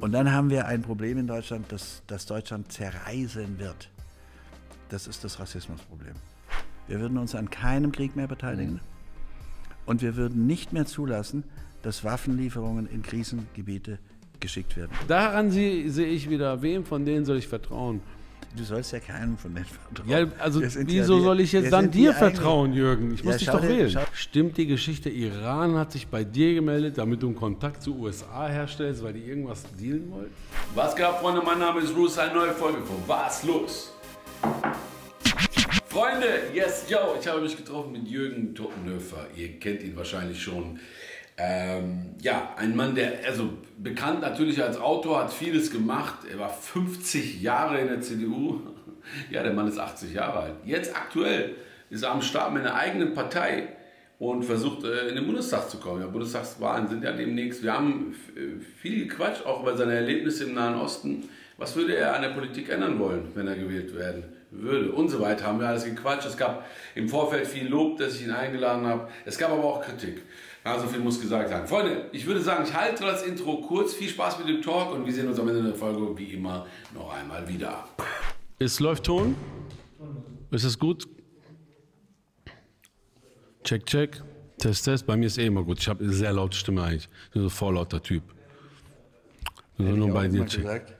Und dann haben wir ein Problem in Deutschland, dass, dass Deutschland zerreißen wird. Das ist das Rassismusproblem. Wir würden uns an keinem Krieg mehr beteiligen. Und wir würden nicht mehr zulassen, dass Waffenlieferungen in Krisengebiete geschickt werden. Daran sehe sehe ich wieder, wem von denen soll ich vertrauen? Du sollst ja keinem von denen vertrauen. Ja, also wieso ja soll ich jetzt dann dir eigenen- vertrauen, Jürgen? Ich Ja, muss dich doch dir- wählen. schau- Stimmt die Geschichte, Iran hat sich bei dir gemeldet, damit du einen Kontakt zu USA herstellst, weil die irgendwas dealen wollten? Was geht ab, Freunde? Mein Name ist Bruce, eine neue Folge von Was los? Freunde, yes, yo, ich habe mich getroffen mit Jürgen Tottenhöfer. Ihr kennt ihn wahrscheinlich schon. Ähm, ja, ein Mann, der, also bekannt natürlich als Autor, hat vieles gemacht. Er war 50 Jahre in der CDU. Ja, der Mann ist 80 Jahre alt. Jetzt aktuell ist er am Start mit einer eigenen Partei und versucht äh, in den Bundestag zu kommen. Ja, Bundestagswahlen sind ja demnächst. Wir haben äh, viel gequatscht, auch über seine Erlebnisse im Nahen Osten. Was würde er an der Politik ändern wollen, wenn er gewählt werden würde? Und so weiter haben wir alles gequatscht. Es gab im Vorfeld viel Lob, dass ich ihn eingeladen habe. Es gab aber auch Kritik. Ja, so viel muss gesagt sein. Freunde, ich würde sagen, ich halte das Intro kurz. Viel Spaß mit dem Talk und wir sehen uns am Ende der Folge wie immer noch einmal wieder. Es läuft Ton? Ist es gut? Check, check. Test, test. Bei mir ist eh immer gut. Ich habe eine sehr laute Stimme eigentlich. Ich bin so ein vorlauter Typ. Also nur bei dir check. gesagt.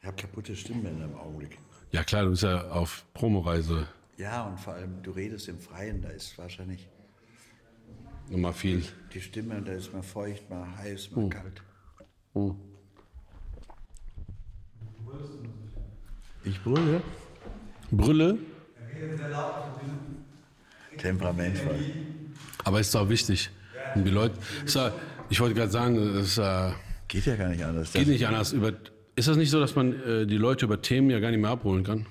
Ich habe kaputte Stimmbänder im Augenblick. Ja klar, du bist ja auf Promoreise. Ja, und vor allem, du redest im Freien, da ist wahrscheinlich Nochmal viel. die Stimme, da ist mal feucht, mal heiß, mal kalt. Ich brülle. Brille, Temperamentvoll. aber ist auch wichtig. Und die Leute, ist ja, ich wollte gerade sagen, es äh, Geht ja gar nicht anders. geht nicht anders. Über, ist das nicht so, dass man äh, die Leute über Themen ja gar nicht mehr abholen kann?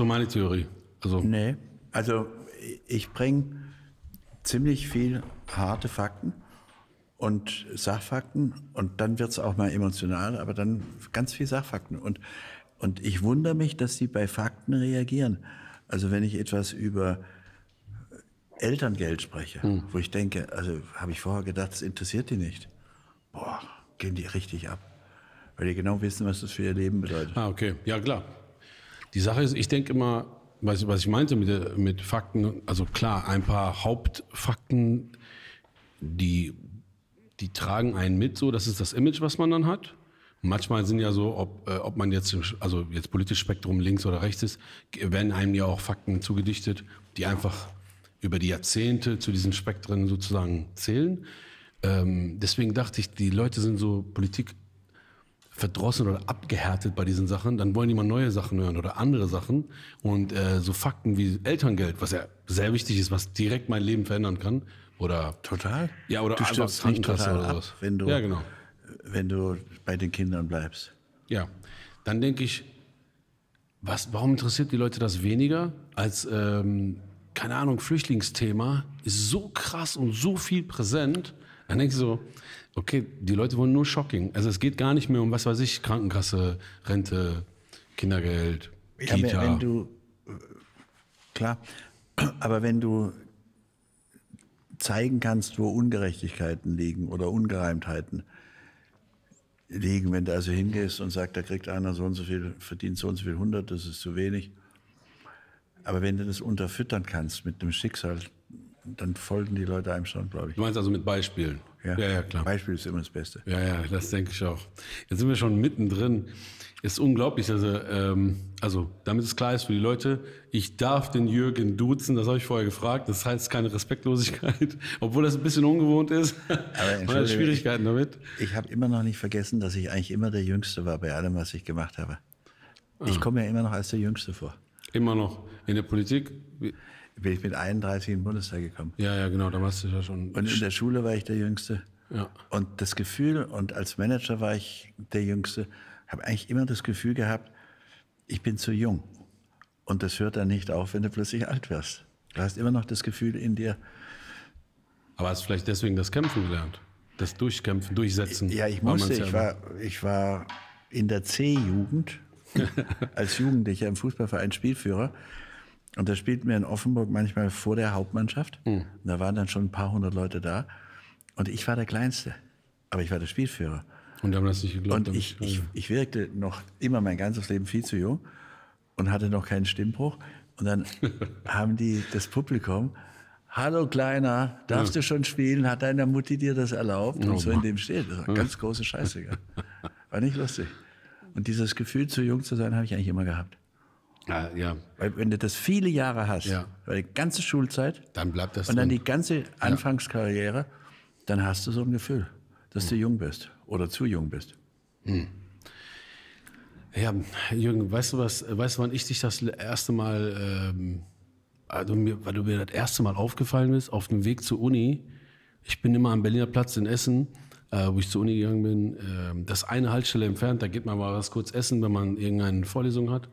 Ist so meine Theorie. Also, Nee, also ich bringe ziemlich viel harte Fakten und Sachfakten und dann wird es auch mal emotional, aber dann ganz viel Sachfakten. Und, und ich wundere mich, dass sie bei Fakten reagieren. Also wenn ich etwas über Elterngeld spreche, wo ich denke, also habe ich vorher gedacht, das interessiert die nicht. Boah, gehen die richtig ab. Weil die genau wissen, was das für ihr Leben bedeutet. Ah, okay. Ja, klar. Die Sache ist, ich denke immer, was, was ich meinte mit, mit Fakten, also klar, ein paar Hauptfakten, die, die tragen einen mit, so, das ist das Image, was man dann hat. Manchmal sind ja so, ob, äh, ob man jetzt, also jetzt politisches Spektrum links oder rechts ist, werden einem ja auch Fakten zugedichtet, die einfach über die Jahrzehnte zu diesen Spektren sozusagen zählen. Ähm, deswegen dachte ich, die Leute sind so Politik verdrossen oder abgehärtet bei diesen Sachen, dann wollen die mal neue Sachen hören oder andere Sachen. Und äh, so Fakten wie Elterngeld, was ja sehr wichtig ist, was direkt mein Leben verändern kann. Oder Total. ja, oder du stirbst nicht total oder ab, wenn du, Ja, genau. wenn du bei den Kindern bleibst. Ja, dann denke ich, was, warum interessiert die Leute das weniger als, ähm, keine Ahnung, Flüchtlingsthema ist so krass und so viel präsent. Dann denke ich so, okay, die Leute wollen nur Shocking. Also es geht gar nicht mehr um, was weiß ich, Krankenkasse, Rente, Kindergeld, Ja, Kita. wenn du, klar, aber wenn du zeigen kannst, wo Ungerechtigkeiten liegen oder Ungereimtheiten liegen, wenn du also hingehst und sagst, da kriegt einer so und so viel, verdient so und so viel hundert, das ist zu wenig. Aber wenn du das unterfüttern kannst mit dem Schicksal, dann folgen die Leute einem schon, glaube ich. du meinst also mit Beispielen? Ja, ja klar. Beispiel ist immer das Beste. Ja, ja, das denke ich auch. Jetzt sind wir schon mittendrin. Ist unglaublich. Also, ähm, also, damit es klar ist für die Leute, ich darf den Jürgen duzen, das habe ich vorher gefragt. Das heißt keine Respektlosigkeit, obwohl das ein bisschen ungewohnt ist. Man hat Schwierigkeiten damit. Ich habe immer noch nicht vergessen, dass ich eigentlich immer der Jüngste war bei allem, was ich gemacht habe. Ich komme ja immer noch als der Jüngste vor. Immer noch in der Politik. Bin ich mit 31 in den Bundestag gekommen. Ja, ja, genau, da warst du ja schon. Und in der Schule war ich der Jüngste. Ja. Und das Gefühl, und als Manager war ich der Jüngste, habe eigentlich immer das Gefühl gehabt, ich bin zu jung. Und das hört dann nicht auf, wenn du plötzlich alt wirst. Du hast immer noch das Gefühl in dir, Aber hast du vielleicht deswegen das Kämpfen gelernt? Das Durchkämpfen, Durchsetzen. ja, ich musste, ja ich war, ich war in der C-Jugend als Jugendlicher im Fußballverein Spielführer. Und da spielten wir in Offenburg manchmal vor der Hauptmannschaft. Hm. Und da waren dann schon ein paar hundert Leute da. Und ich war der Kleinste. Aber ich war der Spielführer. Und die haben das nicht geglaubt. Und ich, ich, ich wirkte noch immer mein ganzes Leben viel zu jung und hatte noch keinen Stimmbruch. Und dann haben die das Publikum, hallo Kleiner, darfst du schon spielen? Hat deine Mutti dir das erlaubt? Und so in dem Stil. Das war ganz große Scheiße. War nicht lustig. Und dieses Gefühl, zu jung zu sein, habe ich eigentlich immer gehabt. Ja, ja, Weil wenn du das viele Jahre hast, Ja. weil die ganze Schulzeit dann bleibt das und dann drin. die ganze Anfangskarriere, dann hast du so ein Gefühl, dass du jung bist oder zu jung bist. Ja, Jürgen, weißt du was, weißt du, wann ich dich das erste Mal, ähm, also mir, weil du mir das erste Mal aufgefallen bist, auf dem Weg zur Uni. Ich bin immer am Berliner Platz in Essen, äh, wo ich zur Uni gegangen bin. Ähm, das ist eine Haltestelle entfernt, da geht man mal was kurz essen, wenn man irgendeine Vorlesung hat.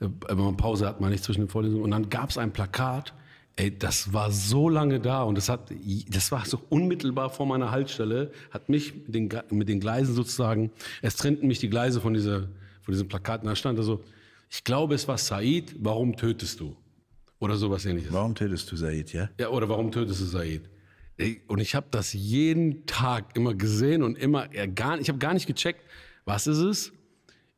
Äh, wenn man Pause hat, man nicht zwischen den Vorlesungen. Und dann gab es ein Plakat, ey, das war so lange da und das hat, das war so unmittelbar vor meiner Haltestelle, hat mich mit den, mit den Gleisen sozusagen, es trennten mich die Gleise von dieser, von diesem Plakat und da stand da so, ich glaube, es war Said, warum tötest du? Oder sowas ähnliches. Warum tötest du Said, ja? Ja, oder warum tötest du Said? Und ich habe das jeden Tag immer gesehen und immer, ja, gar, ich habe gar nicht gecheckt, was ist es?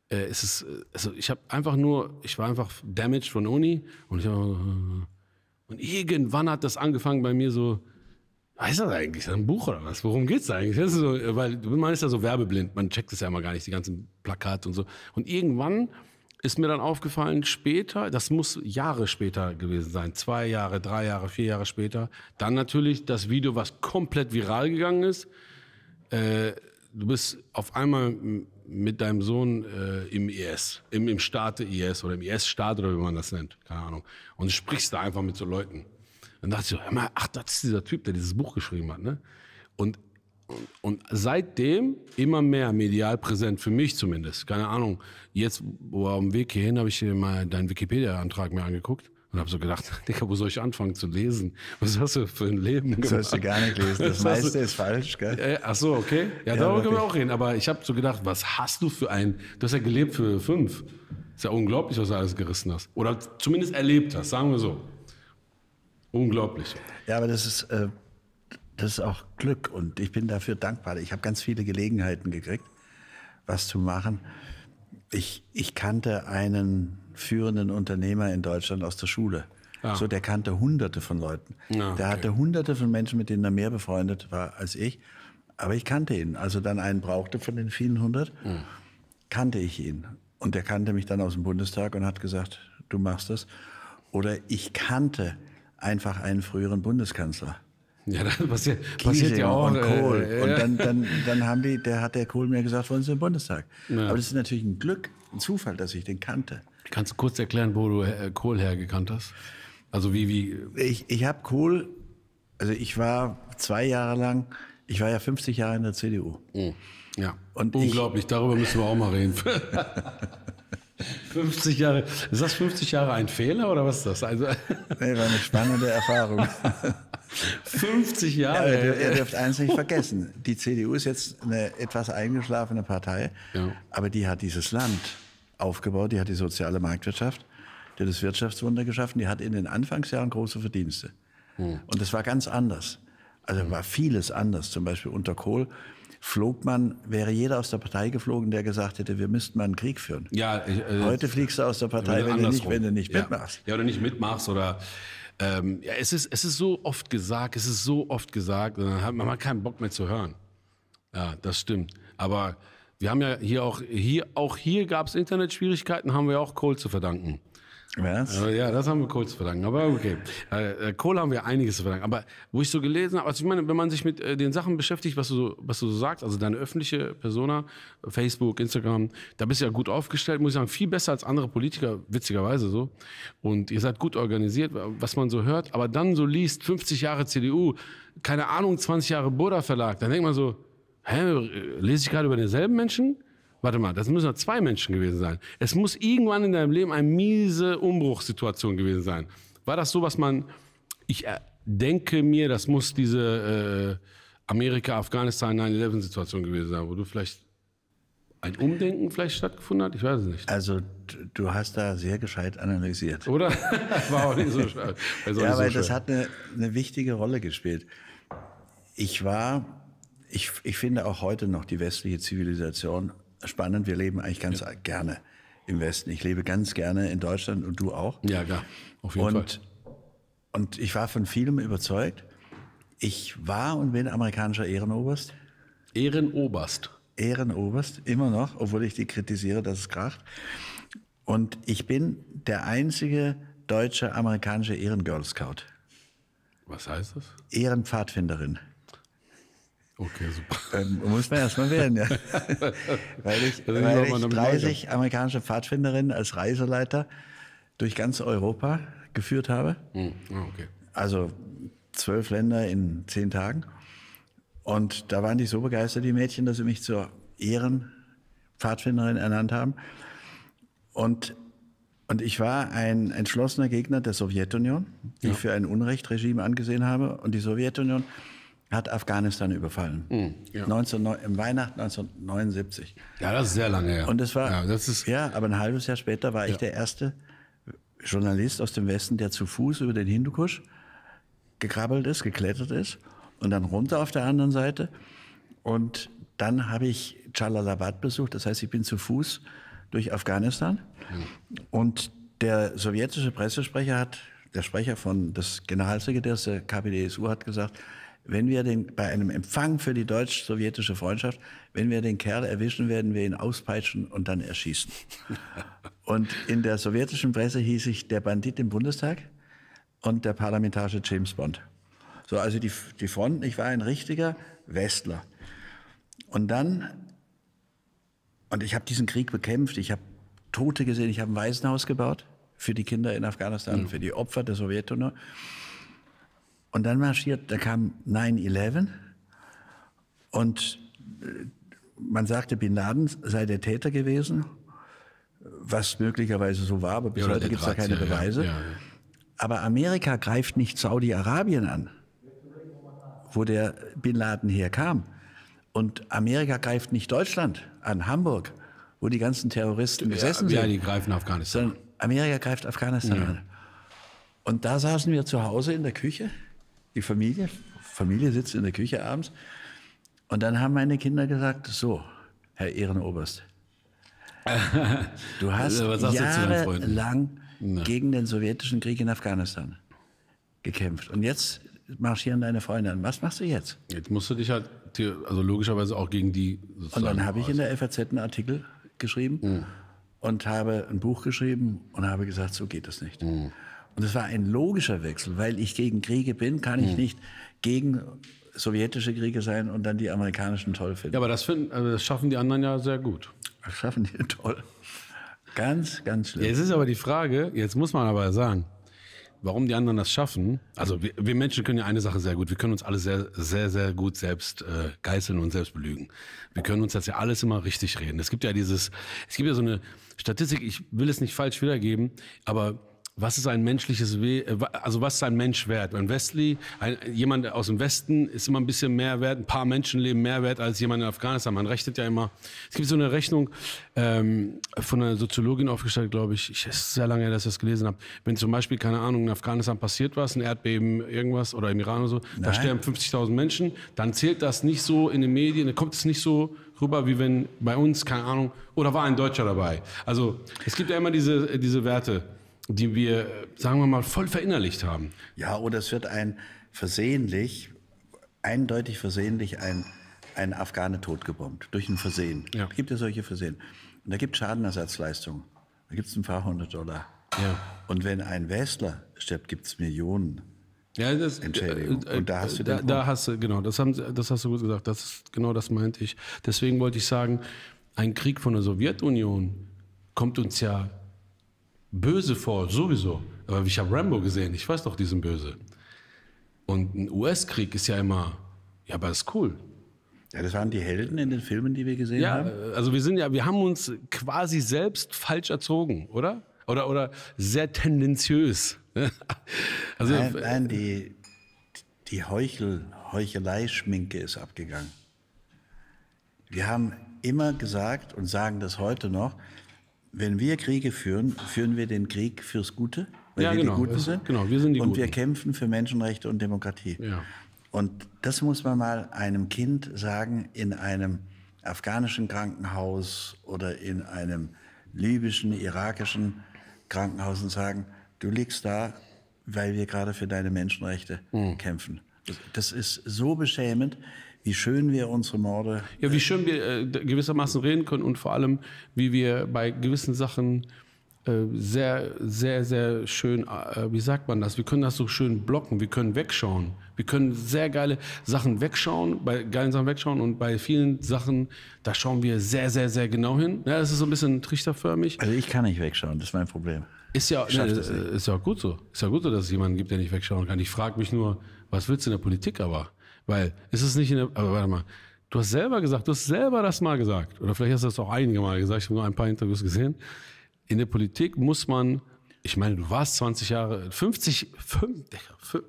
Äh, es äh, also ich habe einfach nur, ich war einfach damaged von Uni und ich hab, und irgendwann hat das angefangen bei mir so, ist das eigentlich? Ist das ein Buch oder was? Worum geht's eigentlich? Das ist so, weil man ist ja so werbeblind, man checkt es ja immer gar nicht, die ganzen Plakate und so. Und irgendwann ist mir dann aufgefallen, später, das muss Jahre später gewesen sein, zwei Jahre, drei Jahre, vier Jahre später, dann natürlich das Video, was komplett viral gegangen ist. Äh, du bist auf einmal mit deinem Sohn äh, im IS, im, im Staat IS oder im IS-Staat oder wie man das nennt, keine Ahnung. Und sprichst da einfach mit so Leuten. Dann dachte ich mal, ach, das ist dieser Typ, der dieses Buch geschrieben hat. Ne? Und, und, und seitdem immer mehr medial präsent, für mich zumindest. Keine Ahnung, jetzt wo auf dem Weg hierhin habe ich mal deinen Wikipedia-Antrag mir angeguckt und habe so gedacht, Digga, wo soll ich anfangen zu lesen? Was hast du für ein Leben gemacht? Das sollst du gar nicht lesen. Das meiste ist falsch, gell? Äh, ach so, okay. Ja, Ja, darüber können wir auch reden. Aber ich habe so gedacht, was hast du für ein... Du hast ja gelebt für fünf. Ist ja unglaublich, was du alles gerissen hast. Oder zumindest erlebt hast, sagen wir so. Unglaublich. Ja, aber das ist, äh, das ist auch Glück und ich bin dafür dankbar. Ich habe ganz viele Gelegenheiten gekriegt, was zu machen. Ich, ich kannte einen führenden Unternehmer in Deutschland aus der Schule. Ah. So, der kannte hunderte von Leuten. Ah, Der okay. hatte hunderte von Menschen, mit denen er mehr befreundet war als ich. Aber ich kannte ihn. Also dann einen brauchte von den vielen hundert, Hm. kannte ich ihn. Und der kannte mich dann aus dem Bundestag und hat gesagt, du machst das. Oder ich kannte einfach einen früheren Bundeskanzler. Ja, das passiert, passiert ja auch. und äh, Kohl. äh, und dann, dann, dann haben die, der hat der Kohl mir gesagt, wollen Sie im Bundestag? Ja. Aber das ist natürlich ein Glück, ein Zufall, dass ich den kannte. Kannst du kurz erklären, wo du äh, Kohl hergekannt hast? Also wie, wie... Ich, ich habe Kohl, also ich war zwei Jahre lang, ich war ja 50 Jahre in der CDU. Ja, Und ich- unglaublich. Darüber müssen wir auch mal reden. 50 Jahre. Ist das 50 Jahre ein Fehler oder was ist das? Also Nee, war eine spannende Erfahrung. 50 Aber Jahre. ihr, ihr dürft eins nicht vergessen. Die CDU ist jetzt eine etwas eingeschlafene Partei, Ja. aber die hat dieses Land aufgebaut, die hat die soziale Marktwirtschaft, die hat das Wirtschaftswunder geschaffen, die hat in den Anfangsjahren große Verdienste. Hm. Und das war ganz anders. Also war vieles anders. Zum Beispiel unter Kohl flog man, wäre jeder aus der Partei geflogen, der gesagt hätte, wir müssten mal einen Krieg führen. Ja, äh, Heute fliegst du aus der Partei, wenn du, nicht, wenn du nicht ja. mitmachst. Ja, oder nicht mitmachst oder ähm, ja, es ist, es ist so oft gesagt, es ist so oft gesagt, dann hat man mal keinen Bock mehr zu hören. Ja, das stimmt. Aber wir haben ja hier auch, hier, auch hier gab es Internetschwierigkeiten, haben wir auch Kohl zu verdanken. Was? Aber ja, das haben wir Kohl zu verdanken. Aber okay. Äh, äh, Kohl haben wir einiges zu verdanken. Aber wo ich so gelesen habe, also ich meine, wenn man sich mit äh, den Sachen beschäftigt, was du, so, was du so sagst, also deine öffentliche Persona, Facebook, Instagram, da bist du ja gut aufgestellt, muss ich sagen, viel besser als andere Politiker, witzigerweise so. Und ihr seid gut organisiert, was man so hört. Aber dann so liest, 50 Jahre CDU, keine Ahnung, 20 Jahre Burda Verlag, dann denkt man so, hä, lese ich gerade über denselben Menschen? Warte mal, das müssen ja zwei Menschen gewesen sein. Es muss irgendwann in deinem Leben eine miese Umbruchssituation gewesen sein. War das so, was man, ich äh, denke mir, das muss diese äh, Amerika-Afghanistan 9-11-Situation gewesen sein, wo du vielleicht ein Umdenken vielleicht stattgefunden hat? Ich weiß es nicht. Also du hast da sehr gescheit analysiert. Oder? War auch nicht so schwer. Ja, weil das hat eine, eine wichtige Rolle gespielt. Ich war, ich, ich finde auch heute noch die westliche Zivilisation spannend. Wir leben eigentlich ganz ja. gerne im Westen. Ich lebe ganz gerne in Deutschland und du auch. Ja, klar. Auf jeden und, Fall. Und ich war von vielem überzeugt. Ich war und bin amerikanischer Ehrenoberst. Ehrenoberst. Ehrenoberst, immer noch, obwohl ich die kritisiere, dass es kracht. Und ich bin der einzige deutsche amerikanische Ehrengirl Scout. Was heißt das? Ehrenpfadfinderin. Okay, super. Ähm, muss man erstmal werden, ja. weil ich, weil ich 30 amerikanische Pfadfinderinnen als Reiseleiter durch ganz Europa geführt habe. Hm. Oh, okay. Also zwölf Länder in zehn Tagen. Und da waren die so begeistert, die Mädchen, dass sie mich zur Ehrenpfadfinderin ernannt haben. Und, und ich war ein entschlossener Gegner der Sowjetunion, die ja. ich für ein Unrechtregime angesehen habe. Und die Sowjetunion hat Afghanistan überfallen. Mhm, ja. 19, Im Weihnachten 1979. Ja, das ist sehr lange her. Und das war, ja, das ist, ja aber ein halbes Jahr später war ja. ich der erste Journalist aus dem Westen, der zu Fuß über den Hindukusch gekrabbelt ist, geklettert ist und dann runter auf der anderen Seite. Und dann habe ich Jalalabad besucht, das heißt, ich bin zu Fuß durch Afghanistan. Mhm. Und der sowjetische Pressesprecher hat, der Sprecher von des Generalsekretärs der KPDSU hat gesagt, wenn wir den, bei einem Empfang für die deutsch-sowjetische Freundschaft, wenn wir den Kerl erwischen, werden wir ihn auspeitschen und dann erschießen. und in der sowjetischen Presse hieß ich der Bandit im Bundestag und der parlamentarische James Bond. So, also die, die Fronten, ich war ein richtiger Westler. Und dann, und ich habe diesen Krieg bekämpft, ich habe Tote gesehen, ich habe ein Waisenhaus gebaut für die Kinder in Afghanistan, mhm. für die Opfer der Sowjetunion. Und dann marschiert, da kam 9-11 und äh, man sagte, Bin Laden sei der Täter gewesen, was möglicherweise so war, aber bis ja, heute gibt es da keine Beweise. Ja, ja, aber Amerika greift nicht Saudi-Arabien an, wo der Bin Laden herkam. Und Amerika greift nicht Deutschland an, Hamburg, wo die ganzen Terroristen gesessen sind. Ja, die greifen Afghanistan. Sondern Amerika greift Afghanistan an. Und da saßen wir zu Hause in der Küche die Familie, Familie sitzt in der Küche abends. Und dann haben meine Kinder gesagt, so, Herr Ehrenoberst, du hast jahrelang gegen den sowjetischen Krieg in Afghanistan gekämpft. Und jetzt marschieren deine Freunde an. Was machst du jetzt? Jetzt musst du dich halt, also logischerweise auch gegen die. Und dann habe ich in der FAZ einen Artikel geschrieben mhm. und habe ein Buch geschrieben und habe gesagt, so geht das nicht. Mhm. Und es war ein logischer Wechsel, weil ich gegen Kriege bin, kann ich hm. nicht gegen sowjetische Kriege sein und dann die amerikanischen toll finden. Ja, aber das, finden, also das schaffen die anderen ja sehr gut. Das schaffen die toll. Ganz, ganz schlimm. Jetzt ist aber die Frage, jetzt muss man aber sagen, warum die anderen das schaffen. Also wir, wir, Menschen können ja eine Sache sehr gut. Wir können uns alle sehr, sehr, sehr gut selbst äh, geißeln und selbst belügen. Wir können uns das ja alles immer richtig reden. Es gibt ja dieses, es gibt ja so eine Statistik, ich will es nicht falsch wiedergeben, aber was ist ein menschliches We äh, also was ist ein Mensch wert? Ein Westli, ein, jemand aus dem Westen ist immer ein bisschen mehr wert, ein paar Menschenleben mehr wert als jemand in Afghanistan. Man rechnet ja immer. Es gibt so eine Rechnung ähm, von einer Soziologin aufgestellt, glaube ich. Ich ist sehr lange her, dass ich das gelesen habe. Wenn zum Beispiel keine Ahnung in Afghanistan passiert was, ein Erdbeben, irgendwas oder im Iran oder so, Nein. da sterben 50.000 Menschen, dann zählt das nicht so in den Medien, dann kommt es nicht so rüber, wie wenn bei uns keine Ahnung oder war ein Deutscher dabei. Also es gibt ja immer diese diese Werte die wir, sagen wir mal, voll verinnerlicht haben. Ja, oder es wird ein versehentlich, eindeutig versehentlich ein, ein Afghane totgebombt, durch ein Versehen. Ja. Es gibt ja solche Versehen. Und da gibt es Schadenersatzleistungen. Da gibt es ein paar hundert Dollar. Ja. Und wenn ein Westler stirbt, gibt es Millionen. Ja, das, Entschädigung. Äh, Und da hast du da, da hast du, genau, das, haben, das hast du gut gesagt. Das ist, genau das meinte ich. Deswegen wollte ich sagen, ein Krieg von der Sowjetunion kommt uns ja böse vor, sowieso. Aber ich habe Rambo gesehen, ich weiß doch, die sind böse. Und ein US-Krieg ist ja immer, ja, aber ist cool. Ja, das waren die Helden in den Filmen, die wir gesehen ja, haben. Ja, also wir sind ja, wir haben uns quasi selbst falsch erzogen, oder? Oder, oder sehr tendenziös. also, nein, nein, die, die Heuchel, Heuchelei-Schminke ist abgegangen. Wir haben immer gesagt und sagen das heute noch, wenn wir Kriege führen, führen wir den Krieg fürs Gute, weil Ja, wir genau. die Guten sind. genau, wir sind die und wir Guten. kämpfen für Menschenrechte und Demokratie. Ja. Und das muss man mal einem Kind sagen in einem afghanischen Krankenhaus oder in einem libyschen, irakischen Krankenhaus und sagen, du liegst da, weil wir gerade für deine Menschenrechte Hm. kämpfen. Das ist so beschämend, wie schön wir unsere Morde Ja, wie schön wir äh, gewissermaßen reden können und vor allem, wie wir bei gewissen Sachen äh, sehr, sehr, sehr schön, äh, wie sagt man das? Wir können das so schön blocken, wir können wegschauen. Wir können sehr geile Sachen wegschauen, bei geilen Sachen wegschauen und bei vielen Sachen, da schauen wir sehr, sehr, sehr genau hin. Ja, das ist so ein bisschen trichterförmig. Also ich kann nicht wegschauen, das ist mein Problem. Ist ja, ne, ist ja auch gut so. Ist ja gut so, dass es jemanden gibt, der nicht wegschauen kann. Ich frage mich nur, was willst du in der Politik aber? Weil ist es nicht in der, aber warte mal, du hast selber gesagt, du hast selber das mal gesagt, oder vielleicht hast du das auch einige Mal gesagt, ich habe nur ein paar Interviews gesehen. In der Politik muss man, ich meine, du warst 20 Jahre, 50, 5,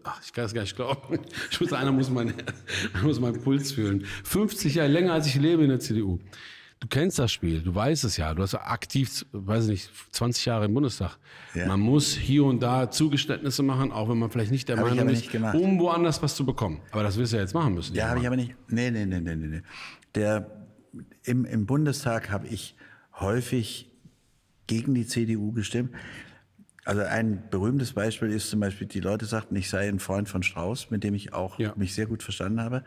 ach, ich kann es gar nicht glauben. Ich muss, einer muss, mein, muss meinen Puls fühlen. 50 Jahre länger als ich lebe in der CDU. Du kennst das Spiel, du weißt es ja. Du hast aktiv, weiß ich nicht, 20 Jahre im Bundestag. Ja. Man muss hier und da Zugeständnisse machen, auch wenn man vielleicht nicht der Hab Meinung ist, um woanders was zu bekommen. Aber das wirst du ja jetzt machen müssen. Ja, habe ich aber nicht. Nee, nee, nee, nee, nee. nee. Der, im, Im Bundestag habe ich häufig gegen die CDU gestimmt. Also ein berühmtes Beispiel ist zum Beispiel, die Leute sagten, ich sei ein Freund von Strauß, mit dem ich auch Ja. mich sehr gut verstanden habe,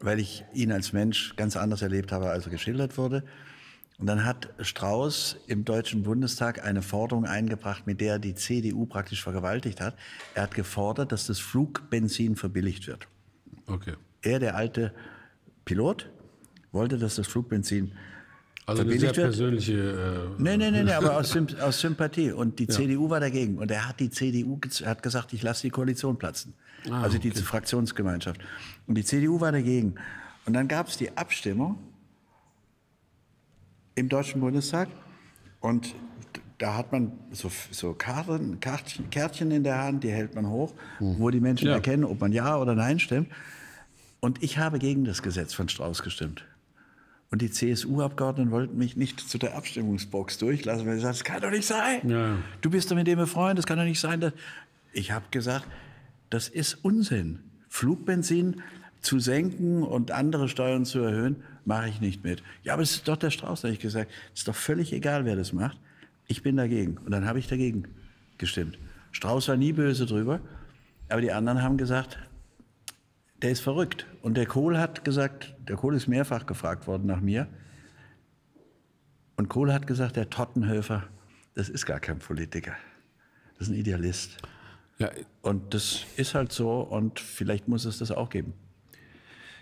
weil ich ihn als Mensch ganz anders erlebt habe, als er geschildert wurde. Und dann hat Strauß im Deutschen Bundestag eine Forderung eingebracht, mit der er die CDU praktisch vergewaltigt hat. Er hat gefordert, dass das Flugbenzin verbilligt wird. Okay. Er, der alte Pilot, wollte, dass das Flugbenzin Also eine sehr persönliche. Äh, Nee, nee, nee, nee aber aus, Symp aus Sympathie. Und die CDU war dagegen. Und er hat die CDU hat gesagt, ich lasse die Koalition platzen. Ah, also die Fraktionsgemeinschaft. Und die CDU war dagegen. Und dann gab es die Abstimmung im Deutschen Bundestag. Und da hat man so, so Karten, Kärtchen, Kärtchen in der Hand, die hält man hoch, wo die Menschen Ja. erkennen, ob man Ja oder Nein stimmt. Und ich habe gegen das Gesetz von Strauß gestimmt. Und die CSU-Abgeordneten wollten mich nicht zu der Abstimmungsbox durchlassen, weil sie sagten, das kann doch nicht sein. Ja. Du bist doch mit dem befreundet, das kann doch nicht sein. dass-" Ich habe gesagt, das ist Unsinn. Flugbenzin zu senken und andere Steuern zu erhöhen, mache ich nicht mit. Ja, aber es ist doch der Strauß, habe ich gesagt. Es ist doch völlig egal, wer das macht. Ich bin dagegen. Und dann habe ich dagegen gestimmt. Strauß war nie böse drüber, aber die anderen haben gesagt, der ist verrückt. Und der Kohl hat gesagt, der Kohl ist mehrfach gefragt worden nach mir. Und Kohl hat gesagt, der Tottenhöfer, das ist gar kein Politiker. Das ist ein Idealist. ja, Und das ist halt so und vielleicht muss es das auch geben.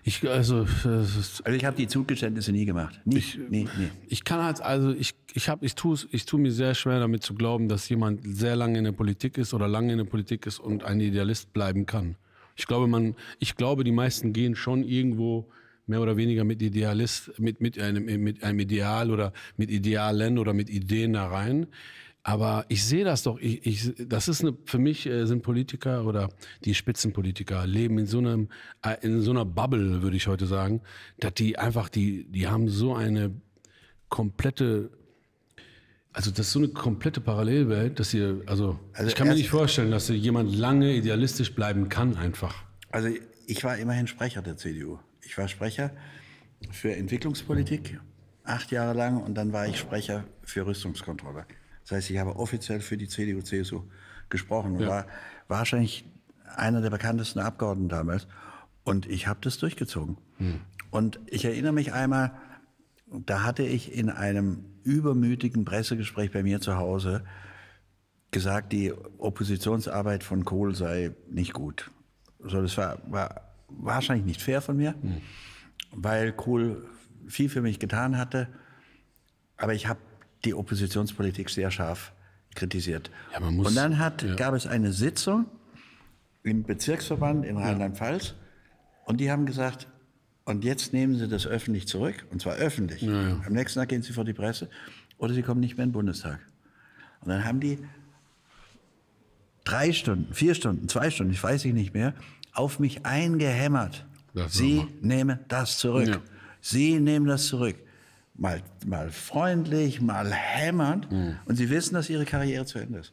ich, also, Also ich habe die Zugeständnisse nie gemacht. Nie, nie, nie. Ich kann halt, also ich, ich habe, ich tue ich tu mir sehr schwer damit zu glauben, dass jemand sehr lange in der Politik ist oder lange in der Politik ist und ein Idealist bleiben kann. Ich glaube, man, ich glaube, die meisten gehen schon irgendwo mehr oder weniger mit Idealist, mit, mit einem, mit einem Ideal oder mit Idealen oder mit Ideen da rein. Aber ich sehe das doch, ich, ich, das ist eine, für mich äh, sind Politiker oder die Spitzenpolitiker leben in so einem, äh, in so einer Bubble, würde ich heute sagen, dass die einfach, die, die haben so eine komplette, also das ist so eine komplette Parallelwelt, dass ihr, also, Also ich kann mir nicht vorstellen, dass jemand lange idealistisch bleiben kann einfach. Also ich war immerhin Sprecher der CDU. Ich war Sprecher für Entwicklungspolitik acht Jahre lang und dann war ich Sprecher für Rüstungskontrolle. Das heißt, ich habe offiziell für die CDU, CSU gesprochen und Ja. war wahrscheinlich einer der bekanntesten Abgeordneten damals. Und ich habe das durchgezogen. Und ich erinnere mich einmal, da hatte ich in einem übermütigen Pressegespräch bei mir zu Hause gesagt, die Oppositionsarbeit von Kohl sei nicht gut. So, das war, war wahrscheinlich nicht fair von mir, weil Kohl viel für mich getan hatte. Aber ich habe die Oppositionspolitik sehr scharf kritisiert. Ja, muss- Und dann hat, ja. gab es eine Sitzung im Bezirksverband in Rheinland-Pfalz und die haben gesagt, und jetzt nehmen Sie das öffentlich zurück, und zwar öffentlich. Ja, ja. Am nächsten Tag gehen Sie vor die Presse oder Sie kommen nicht mehr in den Bundestag. Und dann haben die drei Stunden, vier Stunden, zwei Stunden, ich weiß ich nicht mehr, auf mich eingehämmert. Das Sie nehmen das zurück. Ja. Sie nehmen das zurück. Mal, mal freundlich, mal hämmernd. Mhm. Und Sie wissen, dass Ihre Karriere zu Ende ist.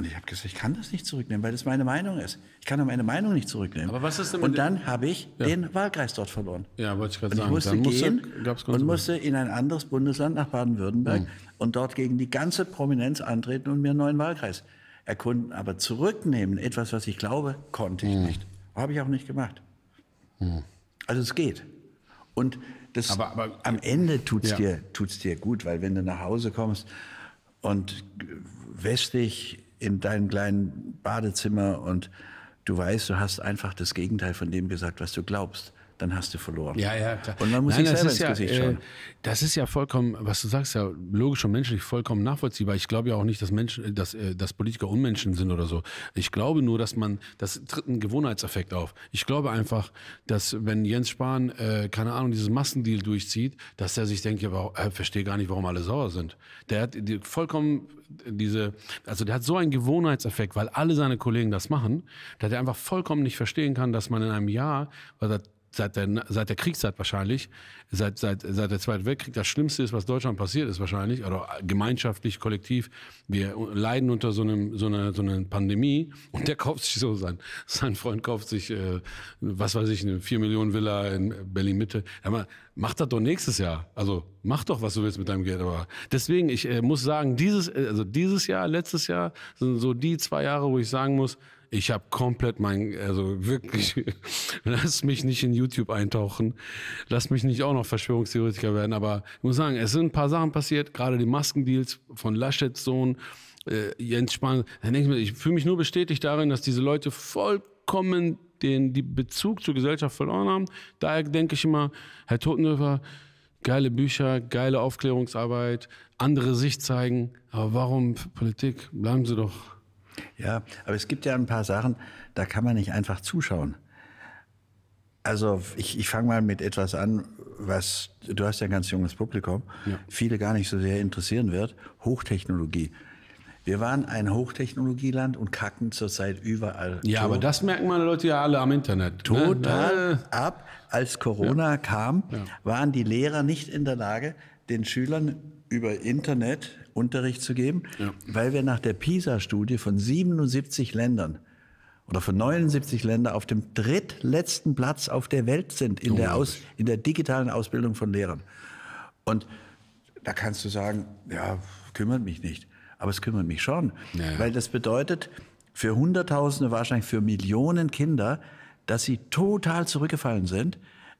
Und ich habe gesagt, ich kann das nicht zurücknehmen, weil das meine Meinung ist. Ich kann meine Meinung nicht zurücknehmen. Aber was ist denn und dann habe ich den Wahlkreis dort verloren. Ja, wollte ich gerade Und ich sagen. musste musste- gehen gab's und musste in ein anderes Bundesland nach Baden-Württemberg und dort gegen die ganze Prominenz antreten und mir einen neuen Wahlkreis erkunden. Aber zurücknehmen, etwas, was ich glaube, konnte ich nicht. Habe ich auch nicht gemacht. Also es geht. Und das, Aber- aber- am Ende tut es Ja. dir, tut's dir gut, weil wenn du nach Hause kommst und wäschst dich in deinem kleinen Badezimmer und du weißt, du hast einfach das Gegenteil von dem gesagt, was du glaubst, dann hast du verloren. Ja, ja, klar. Und man muss Nein, sich das selber ins ja, Gesicht äh, schauen. Das ist ja vollkommen, was du sagst, ja logisch und menschlich vollkommen nachvollziehbar. Ich glaube ja auch nicht, dass Menschen, dass, äh, dass Politiker Unmenschen sind oder so. Ich glaube nur, dass man, das tritt ein Gewohnheitseffekt auf. Ich glaube einfach, dass wenn Jens Spahn, äh, keine Ahnung, dieses Massendeal durchzieht, dass er sich denkt, ja, aber, äh, verstehe gar nicht, warum alle sauer sind. Der hat die, vollkommen diese, also der hat so einen Gewohnheitseffekt, weil alle seine Kollegen das machen, dass er einfach vollkommen nicht verstehen kann, dass man in einem Jahr, weil er seit der, seit der Kriegszeit wahrscheinlich, seit, seit, seit der Zweiten Weltkrieg, das Schlimmste ist, was Deutschland passiert ist wahrscheinlich, oder gemeinschaftlich, kollektiv. Wir leiden unter so, einem, so, einer, so einer Pandemie und der kauft sich so, sein, sein Freund kauft sich, äh, was weiß ich, eine 4 Millionen Villa in Berlin-Mitte. Ja, mach das doch nächstes Jahr. Also mach doch, was du willst mit deinem Geld. Aber deswegen, ich äh, muss sagen, dieses, äh, also dieses Jahr, letztes Jahr sind so die zwei Jahre, wo ich sagen muss, ich habe komplett mein, also wirklich, lass mich nicht in YouTube eintauchen, lass mich nicht auch noch Verschwörungstheoretiker werden, aber ich muss sagen, es sind ein paar Sachen passiert, gerade die Maskendeals von Laschets Sohn, äh, Jens Spahn, dann denke ich mir, ich fühle mich nur bestätigt darin, dass diese Leute vollkommen den die Bezug zur Gesellschaft verloren haben. Daher denke ich immer, Herr Totenhöfer, geile Bücher, geile Aufklärungsarbeit, andere Sicht zeigen, aber warum Politik? Bleiben Sie doch Ja, aber es gibt ja ein paar Sachen, da kann man nicht einfach zuschauen. Also ich, ich fange mal mit etwas an, was, du hast ja ein ganz junges Publikum, viele gar nicht so sehr interessieren wird, Hochtechnologie. Wir waren ein Hochtechnologieland und kacken zurzeit überall. Ja, tot- aber das merken meine Leute ja alle am Internet. total Ne? ab. Als Corona kam, waren die Lehrer nicht in der Lage, den Schülern über Internet Unterricht zu geben, weil wir nach der PISA-Studie von 77 Ländern oder von 79 Ländern auf dem drittletzten Platz auf der Welt sind in, der, Aus, in der digitalen Ausbildung von Lehrern. Und da kannst du sagen, ja, kümmert mich nicht. Aber es kümmert mich schon. Ja. Weil das bedeutet für Hunderttausende, wahrscheinlich für Millionen Kinder, dass sie total zurückgefallen sind,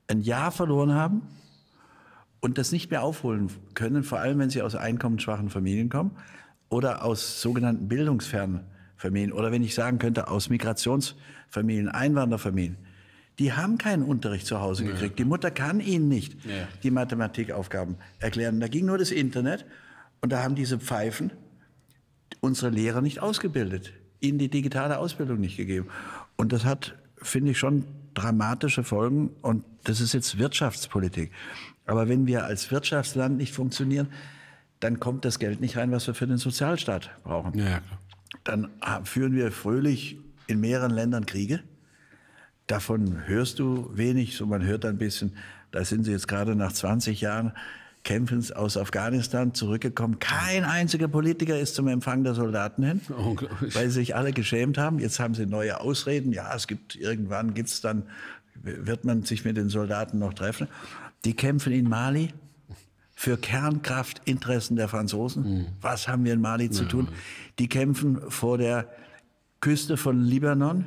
ein Jahr verloren haben und das nicht mehr aufholen können, vor allem wenn sie aus einkommensschwachen Familien kommen oder aus sogenannten bildungsfernen Familien oder wenn ich sagen könnte, aus Migrationsfamilien, Einwanderfamilien. Die haben keinen Unterricht zu Hause gekriegt. Die Mutter kann ihnen nicht Ja. die Mathematikaufgaben erklären. Da ging nur das Internet und da haben diese Pfeifen unsere Lehrer nicht ausgebildet, ihnen die digitale Ausbildung nicht gegeben. Und das hat, finde ich, schon dramatische Folgen und das ist jetzt Wirtschaftspolitik. Aber wenn wir als Wirtschaftsland nicht funktionieren, dann kommt das Geld nicht rein, was wir für den Sozialstaat brauchen. Ja. Dann ah, führen wir fröhlich in mehreren Ländern Kriege. Davon hörst du wenig, so man hört ein bisschen, da sind sie jetzt gerade nach 20 Jahren Kämpfens aus Afghanistan zurückgekommen. Kein einziger Politiker ist zum Empfang der Soldaten hin, Unglaublich. weil sie sich alle geschämt haben. Jetzt haben sie neue Ausreden. Ja, es gibt irgendwann gibt's dann wird man sich mit den Soldaten noch treffen. Die kämpfen in Mali für Kernkraftinteressen der Franzosen. Was haben wir in Mali zu tun? Die kämpfen vor der Küste von Libanon,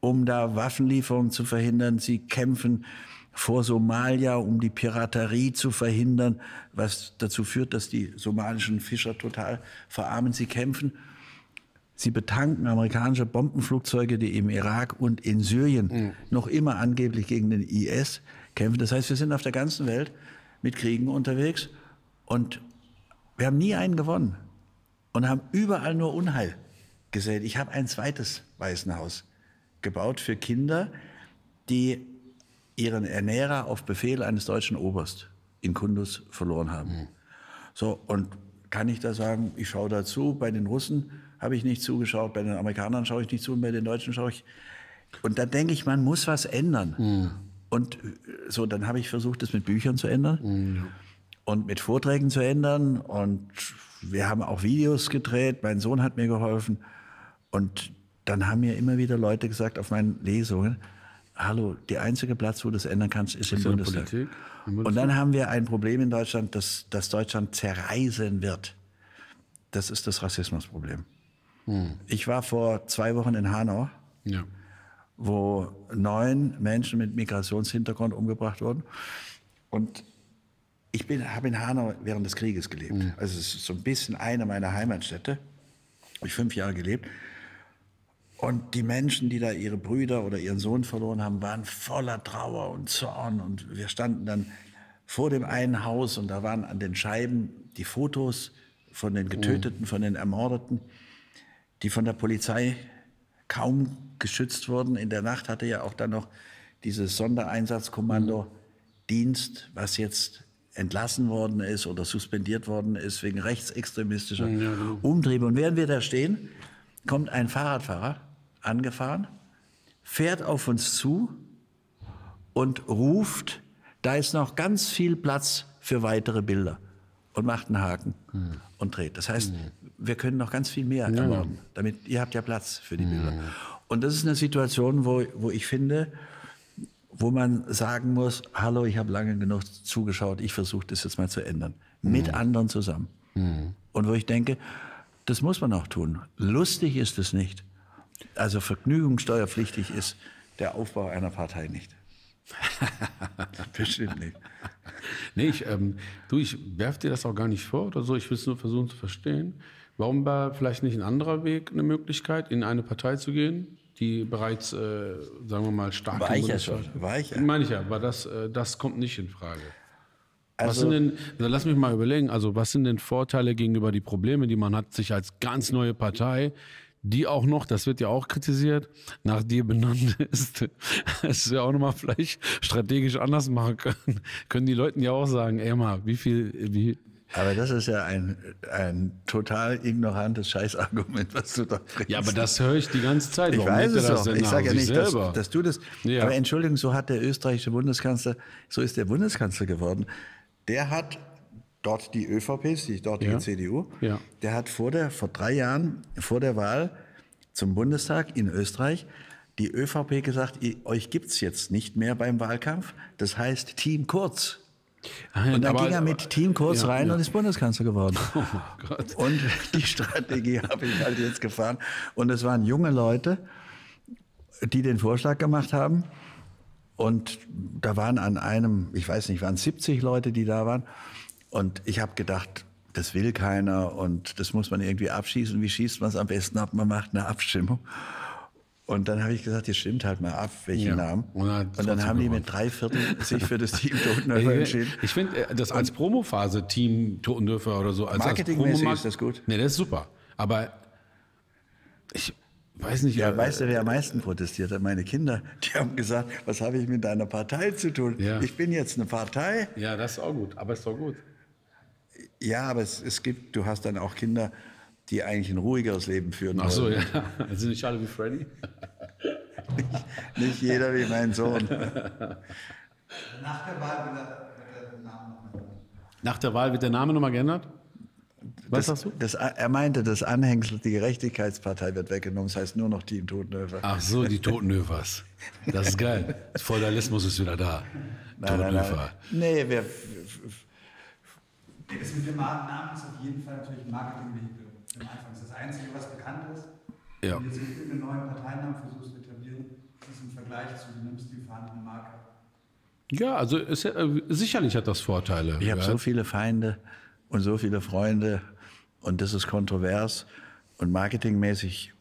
um da Waffenlieferungen zu verhindern. Sie kämpfen vor Somalia, um die Piraterie zu verhindern, was dazu führt, dass die somalischen Fischer total verarmen. Sie kämpfen Sie betanken amerikanische Bombenflugzeuge, die im Irak und in Syrien noch immer angeblich gegen den IS kämpfen. Das heißt, wir sind auf der ganzen Welt mit Kriegen unterwegs und wir haben nie einen gewonnen und haben überall nur Unheil gesät. Ich habe ein zweites Waisenhaus gebaut für Kinder, die ihren Ernährer auf Befehl eines deutschen Oberst in Kundus verloren haben. So, und kann ich da sagen, ich schaue dazu, bei den Russen habe ich nicht zugeschaut, bei den Amerikanern schaue ich nicht zu und bei den Deutschen schaue ich. Und da denke ich, man muss was ändern. Und Und äh, so, dann habe ich versucht, das mit Büchern zu ändern und mit Vorträgen zu ändern. Und wir haben auch Videos gedreht. Mein Sohn hat mir geholfen. Und dann haben mir immer wieder Leute gesagt auf meinen Lesungen, hallo, der einzige Platz, wo du das ändern kannst, ist im in der Bundestag. Politik? Im Und dann haben wir ein Problem in Deutschland, dass, dass Deutschland zerreisen wird. Das ist das Rassismusproblem. Ich war vor zwei Wochen in Hanau, Ja. Wo neun Menschen mit Migrationshintergrund umgebracht wurden. Und ich habe in Hanau während des Krieges gelebt. Also es ist so ein bisschen eine meiner Heimatstädte. Habe ich fünf Jahre gelebt. Und die Menschen, die da ihre Brüder oder ihren Sohn verloren haben, waren voller Trauer und Zorn. Und wir standen dann vor dem einen Haus und da waren an den Scheiben die Fotos von den Getöteten, von den Ermordeten, die von der Polizei kaum geschützt wurden. In der Nacht hatte ja auch dann noch dieses Sondereinsatzkommando Dienst, was jetzt entlassen worden ist oder suspendiert worden ist wegen rechtsextremistischer Umtriebe. Und während wir da stehen, kommt ein Fahrradfahrer angefahren, fährt auf uns zu und ruft, da ist noch ganz viel Platz für weitere Bilder und macht einen Haken und dreht. Das heißt, wir können noch ganz viel mehr ermorden, damit ihr habt ja Platz für die Bilder. Und das ist eine Situation, wo, wo ich finde, wo man sagen muss, hallo, ich habe lange genug zugeschaut, ich versuche das jetzt mal zu ändern. Mit anderen zusammen. Und wo ich denke, das muss man auch tun. Lustig ist es nicht. Also vergnügungssteuerpflichtig ist der Aufbau einer Partei nicht. Bestimmt nicht. Nee, ich, ähm, du, ich werf dir das auch gar nicht vor oder so. Ich will es nur versuchen zu verstehen. Warum war vielleicht nicht ein anderer Weg eine Möglichkeit, in eine Partei zu gehen, die bereits, äh, sagen wir mal, stark War ich ja schon, war ich ja. Meine ich ja, aber das, äh, das kommt nicht in Frage. was Also- sind denn, also lass mich mal überlegen, also was sind denn Vorteile gegenüber die Probleme, die man hat, sich als ganz neue Partei, die auch noch, das wird ja auch kritisiert, nach dir benannt ist, es ja auch nochmal vielleicht strategisch anders machen können, können die Leuten ja auch sagen, ey mal, wie viel, wie, Aber das ist ja ein, ein total ignorantes Scheißargument, was du da bringst. ja, aber das höre ich die ganze Zeit. Ich Warum weiß es denn Ich sage ja nicht, dass, selber? dass du das. Ja. Aber Entschuldigung, so hat der österreichische Bundeskanzler, so ist der Bundeskanzler geworden. Der hat dort die ÖVP, die dortige Ja. CDU, Ja. der hat vor, der, vor drei Jahren, vor der Wahl zum Bundestag in Österreich, die ÖVP gesagt, ihr- euch gibt es jetzt nicht mehr beim Wahlkampf. Das heißt Team Kurz. Und dann Aber- ging er mit Team Kurz Ja, rein ja. und ist Bundeskanzler geworden. Oh mein Gott. Und die Strategie habe ich halt jetzt gefahren. Und es waren junge Leute, die den Vorschlag gemacht haben. Und da waren an einem, ich weiß nicht, waren 70 Leute, die da waren. Und ich habe gedacht, das will keiner und das muss man irgendwie abschießen. Wie schießt man es am besten ab? Man macht eine Abstimmung. Und dann habe ich gesagt, jetzt stimmt halt mal ab, welchen Ja. Namen. Und Und, dann hat dann haben die gewonnen. mit drei Viertel sich für das Team Totenhöfer entschieden. Ich finde äh, das als Promophase Team Totendörfer oder so. Als, als Marketingmäßig Promomarkt- ist das gut. Nee, das ist super. Aber ich weiß nicht. Ja, äh, weißt du, wer am meisten protestiert hat? Meine Kinder. Die haben gesagt, was habe ich mit deiner Partei zu tun? Ja. Ich bin jetzt eine Partei. Ja, das ist auch gut. Aber ist doch gut. Ja, aber es, es gibt, du hast dann auch Kinder, die eigentlich ein ruhigeres Leben führen Ach so, wollen. ja. Sind nicht alle wie Freddy? Nicht jeder wie mein Sohn. Nach der Wahl wird der, Name noch mal. Nach der Wahl wird der Name nochmal geändert? Was Das, sagst du? das, er meinte, das Anhängsel, die Gerechtigkeitspartei wird weggenommen. Das heißt nur noch Team Totenhöfer. Ach so, die Totenhöfers. Das ist geil. Feudalismus ist wieder da. nein, nein, nein. Totenhöfer. Nee, wir, Das mit dem Namen ist auf jeden Fall natürlich ein Marketingvehikel. Am Anfang ist das Einzige, was bekannt ist. Ja. Wenn du jetzt irgendeinem neuen Parteinamen versuchst zu etablieren, ist im Vergleich zu, du nimmst die vorhandene Marke. Ja, also ja- äh, sicherlich hat das Vorteile. Ich habe so viele Feinde und so viele Freunde und das ist kontrovers und marketingmäßig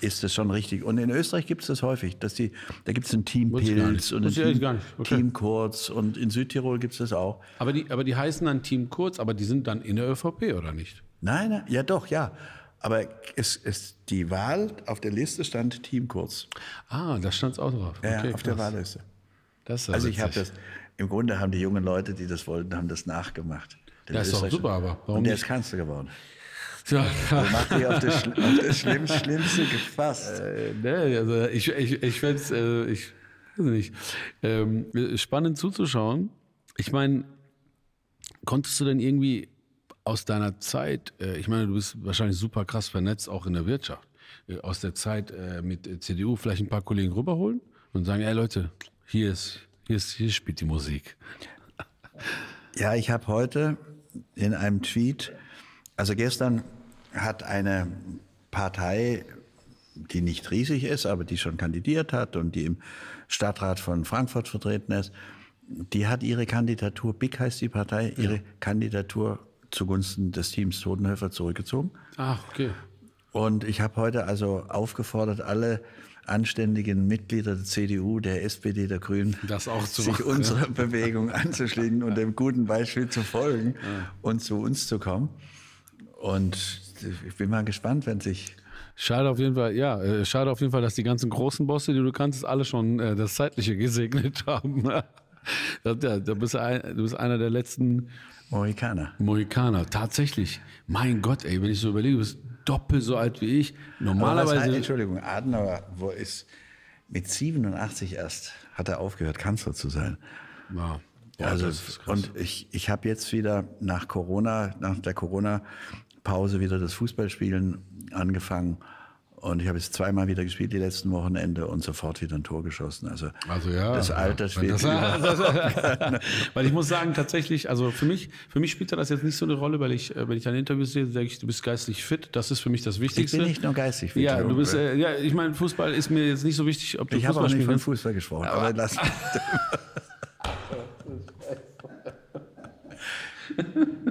ist das schon richtig. Und in Österreich gibt es das häufig, dass die, da gibt es ein Team Pilz und ein Team. Okay. Team Kurz und in Südtirol gibt es das auch. aber, die, aber die heißen dann Team Kurz, aber die sind dann in der ÖVP, oder nicht? Nein, nein, ja doch, ja. Aber es, es, die Wahl auf der Liste stand Team Kurz. Ah, da stand es auch drauf. Ja, okay, auf der krass. Wahlliste. Das ist ja Also ich habe witzig. das, im Grunde haben die jungen Leute, die das wollten, haben das nachgemacht. Den Ja, ist doch super, aber warum Und der nicht? ist Kanzler geworden. Tja, Also macht die auf das, Schli- auf das Schlimmste, Schlimmste gefasst. äh, ne, also ich, ich, ich fände äh, ich, nicht. Ähm, spannend zuzuschauen. Ich meine, konntest du denn irgendwie aus deiner Zeit, äh, ich meine, du bist wahrscheinlich super krass vernetzt, auch in der Wirtschaft, äh, aus der Zeit äh, mit CDU vielleicht ein paar Kollegen rüberholen und sagen, ey Leute, hier ist, hier ist, hier spielt die Musik. Ja, ich habe heute in einem Tweet, also gestern hat eine Partei, die nicht riesig ist, aber die schon kandidiert hat und die im Stadtrat von Frankfurt vertreten ist, die hat ihre Kandidatur, BIC heißt die Partei, ihre Kandidatur zugunsten des Teams Totenhöfer zurückgezogen. Ach, okay. Und ich habe heute also aufgefordert, alle anständigen Mitglieder der CDU, der SPD, der Grünen, sich machen, unserer Bewegung anzuschließen und dem guten Beispiel zu folgen und zu uns zu kommen. Und ich bin mal gespannt, wenn sich Schade auf jeden Fall, ja, äh, schade auf jeden Fall, dass die ganzen großen Bosse, die du kannst, alle schon äh, das Zeitliche gesegnet haben. da, da, da bist du, ein, du bist einer der letzten Mohikaner. Mohikaner. Tatsächlich. Mein Gott, ey, wenn ich so überlege, du bist doppelt so alt wie ich. Was heißt, Normalerweise. Entschuldigung, Adenauer, wo ist mit 87 erst, hat er aufgehört, Kanzler zu sein. Ja. Boah, also, und ich, ich habe jetzt wieder nach Corona, nach der Corona-Pause wieder das Fußballspielen angefangen. Und ich habe jetzt zweimal wieder gespielt die letzten Wochenende und sofort wieder ein Tor geschossen. Also, Also ja. das Alter ja. spielt Das, über. weil ich muss sagen, tatsächlich, also für mich, für mich spielt das jetzt nicht so eine Rolle, weil ich, äh, wenn ich ein Interview sehe, sage ich, du bist geistlich fit. Das ist für mich das Ich Wichtigste. bin nicht nur geistig fit. ja, du bist, äh, ja, ich meine, Fußball ist mir jetzt nicht so wichtig, ob du ich habe Fußball auch nicht von. Fußball gesprochen, aber lass Also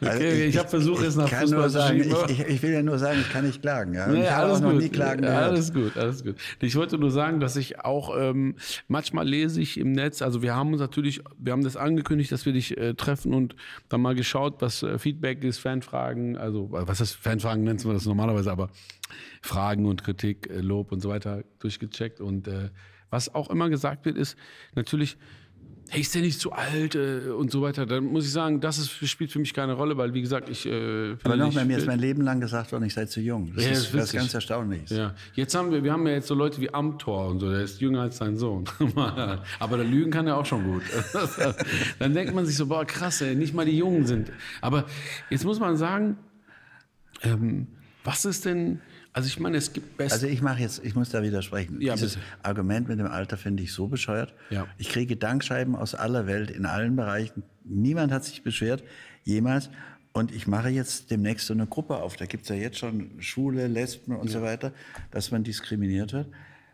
Okay, ich habe versucht, jetzt nach kann Fußball nur zu sagen, schieben. ich, ich, ich will ja nur sagen, ich kann nicht klagen. Ja? Nee, ich habe auch alles noch gut. nie klagen gehört. Alles gut, alles gut. Ich wollte nur sagen, dass ich auch ähm, manchmal lese ich im Netz, also wir haben uns natürlich, wir haben das angekündigt, dass wir dich äh, treffen und dann mal geschaut, was äh, Feedback ist, Fanfragen, also was heißt Fanfragen nennt man das normalerweise, aber Fragen und Kritik, äh, Lob und so weiter durchgecheckt und äh, was auch immer gesagt wird, ist natürlich, hey, ist der nicht zu alt äh, und so weiter, dann muss ich sagen, das ist, spielt für mich keine Rolle, weil wie gesagt, ich äh, Aber nochmal, dich mir ist mein Leben lang gesagt worden, ich sei zu jung. Das Ja, das ist witzig. ganz Erstaunliches. Ja, jetzt haben wir, wir haben ja jetzt so Leute wie Amtor und so, der ist jünger als sein Sohn. Aber der Lügen kann er auch schon gut. Dann denkt man sich so, boah, krass, ey, nicht mal die Jungen sind. Aber jetzt muss man sagen, ähm, was ist denn, also ich meine, es gibt best Also ich mache jetzt, ich muss da widersprechen. Ja, Dieses bitte. Argument mit dem Alter finde ich so bescheuert. Ja. Ich kriege Dankschreiben aus aller Welt in allen Bereichen. Niemand hat sich beschwert, jemals. Und ich mache jetzt demnächst so eine Gruppe auf. Da gibt es ja jetzt schon Schwule, Lesben und so weiter, dass man diskriminiert wird.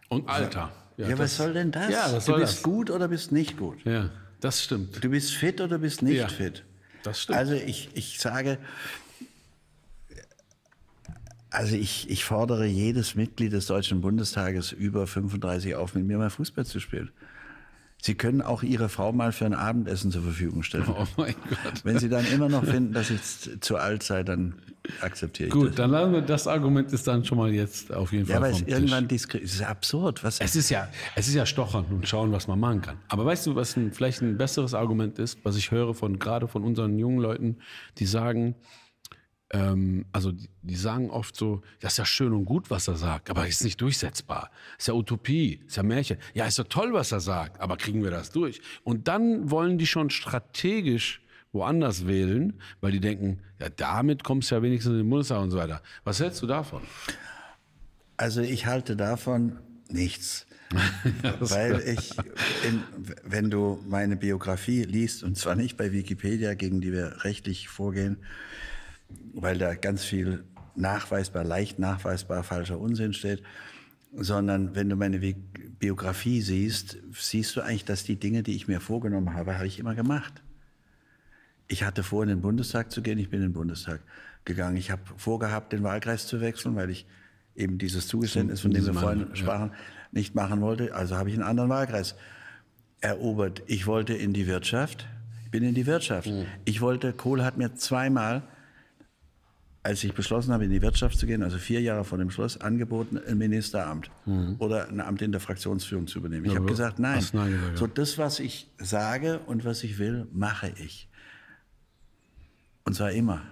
und Alter. Ja, das- was soll denn das? Ja, was du soll bist das? gut oder bist nicht gut. Ja, das stimmt. Du bist fit oder bist nicht Ja, fit. das stimmt. Also ich, ich sage, also ich, ich fordere jedes Mitglied des Deutschen Bundestages über 35 auf, mit mir mal Fußball zu spielen. Sie können auch Ihre Frau mal für ein Abendessen zur Verfügung stellen. Oh mein Gott. Wenn Sie dann immer noch finden, dass ich zu alt sei, dann akzeptiere ich Gut, das. dann lassen wir das Argument ist dann schon mal jetzt auf jeden Fall Ja, aber es ist irgendwann diskret. Es ist absurd. Was, Es ist ja, es ist ja stochern und schauen, was man machen kann. Aber weißt du, was ein, vielleicht ein besseres Argument ist, was ich höre von gerade von unseren jungen Leuten, die sagen, ähm, also die, die sagen oft so, das ist ja schön und gut, was er sagt, aber ist nicht durchsetzbar. Ist ja Utopie, ist ja Märchen. Ja, ist ja toll, was er sagt, aber kriegen wir das durch? Und dann wollen die schon strategisch woanders wählen, weil die denken, ja, damit kommst du ja wenigstens in den Bundestag und so weiter. Was hältst du davon? Also ich halte davon nichts. Weil ich, in, wenn du meine Biografie liest, und zwar nicht bei Wikipedia, gegen die wir rechtlich vorgehen, weil da ganz viel nachweisbar, leicht nachweisbar falscher Unsinn steht, sondern wenn du meine Biografie siehst, siehst du eigentlich, dass die Dinge, die ich mir vorgenommen habe, habe ich immer gemacht. Ich hatte vor, in den Bundestag zu gehen, ich bin in den Bundestag gegangen. Ich habe vorgehabt, den Wahlkreis zu wechseln, weil ich eben dieses Zugeständnis, von dem wir vorhin ja. sprachen, nicht machen wollte. Also habe ich einen anderen Wahlkreis erobert. Ich wollte in die Wirtschaft, ich bin in die Wirtschaft. Mhm. Ich wollte, Kohl hat mir zweimal, als ich beschlossen habe, in die Wirtschaft zu gehen, also vier Jahre vor dem Schluss, angeboten, ein Ministeramt oder ein Amt in der Fraktionsführung zu übernehmen. Ich Mhm. Ja, habe gesagt, nein. Nein gesagt, ja. So das, was ich sage und was ich will, mache ich. Und zwar immer.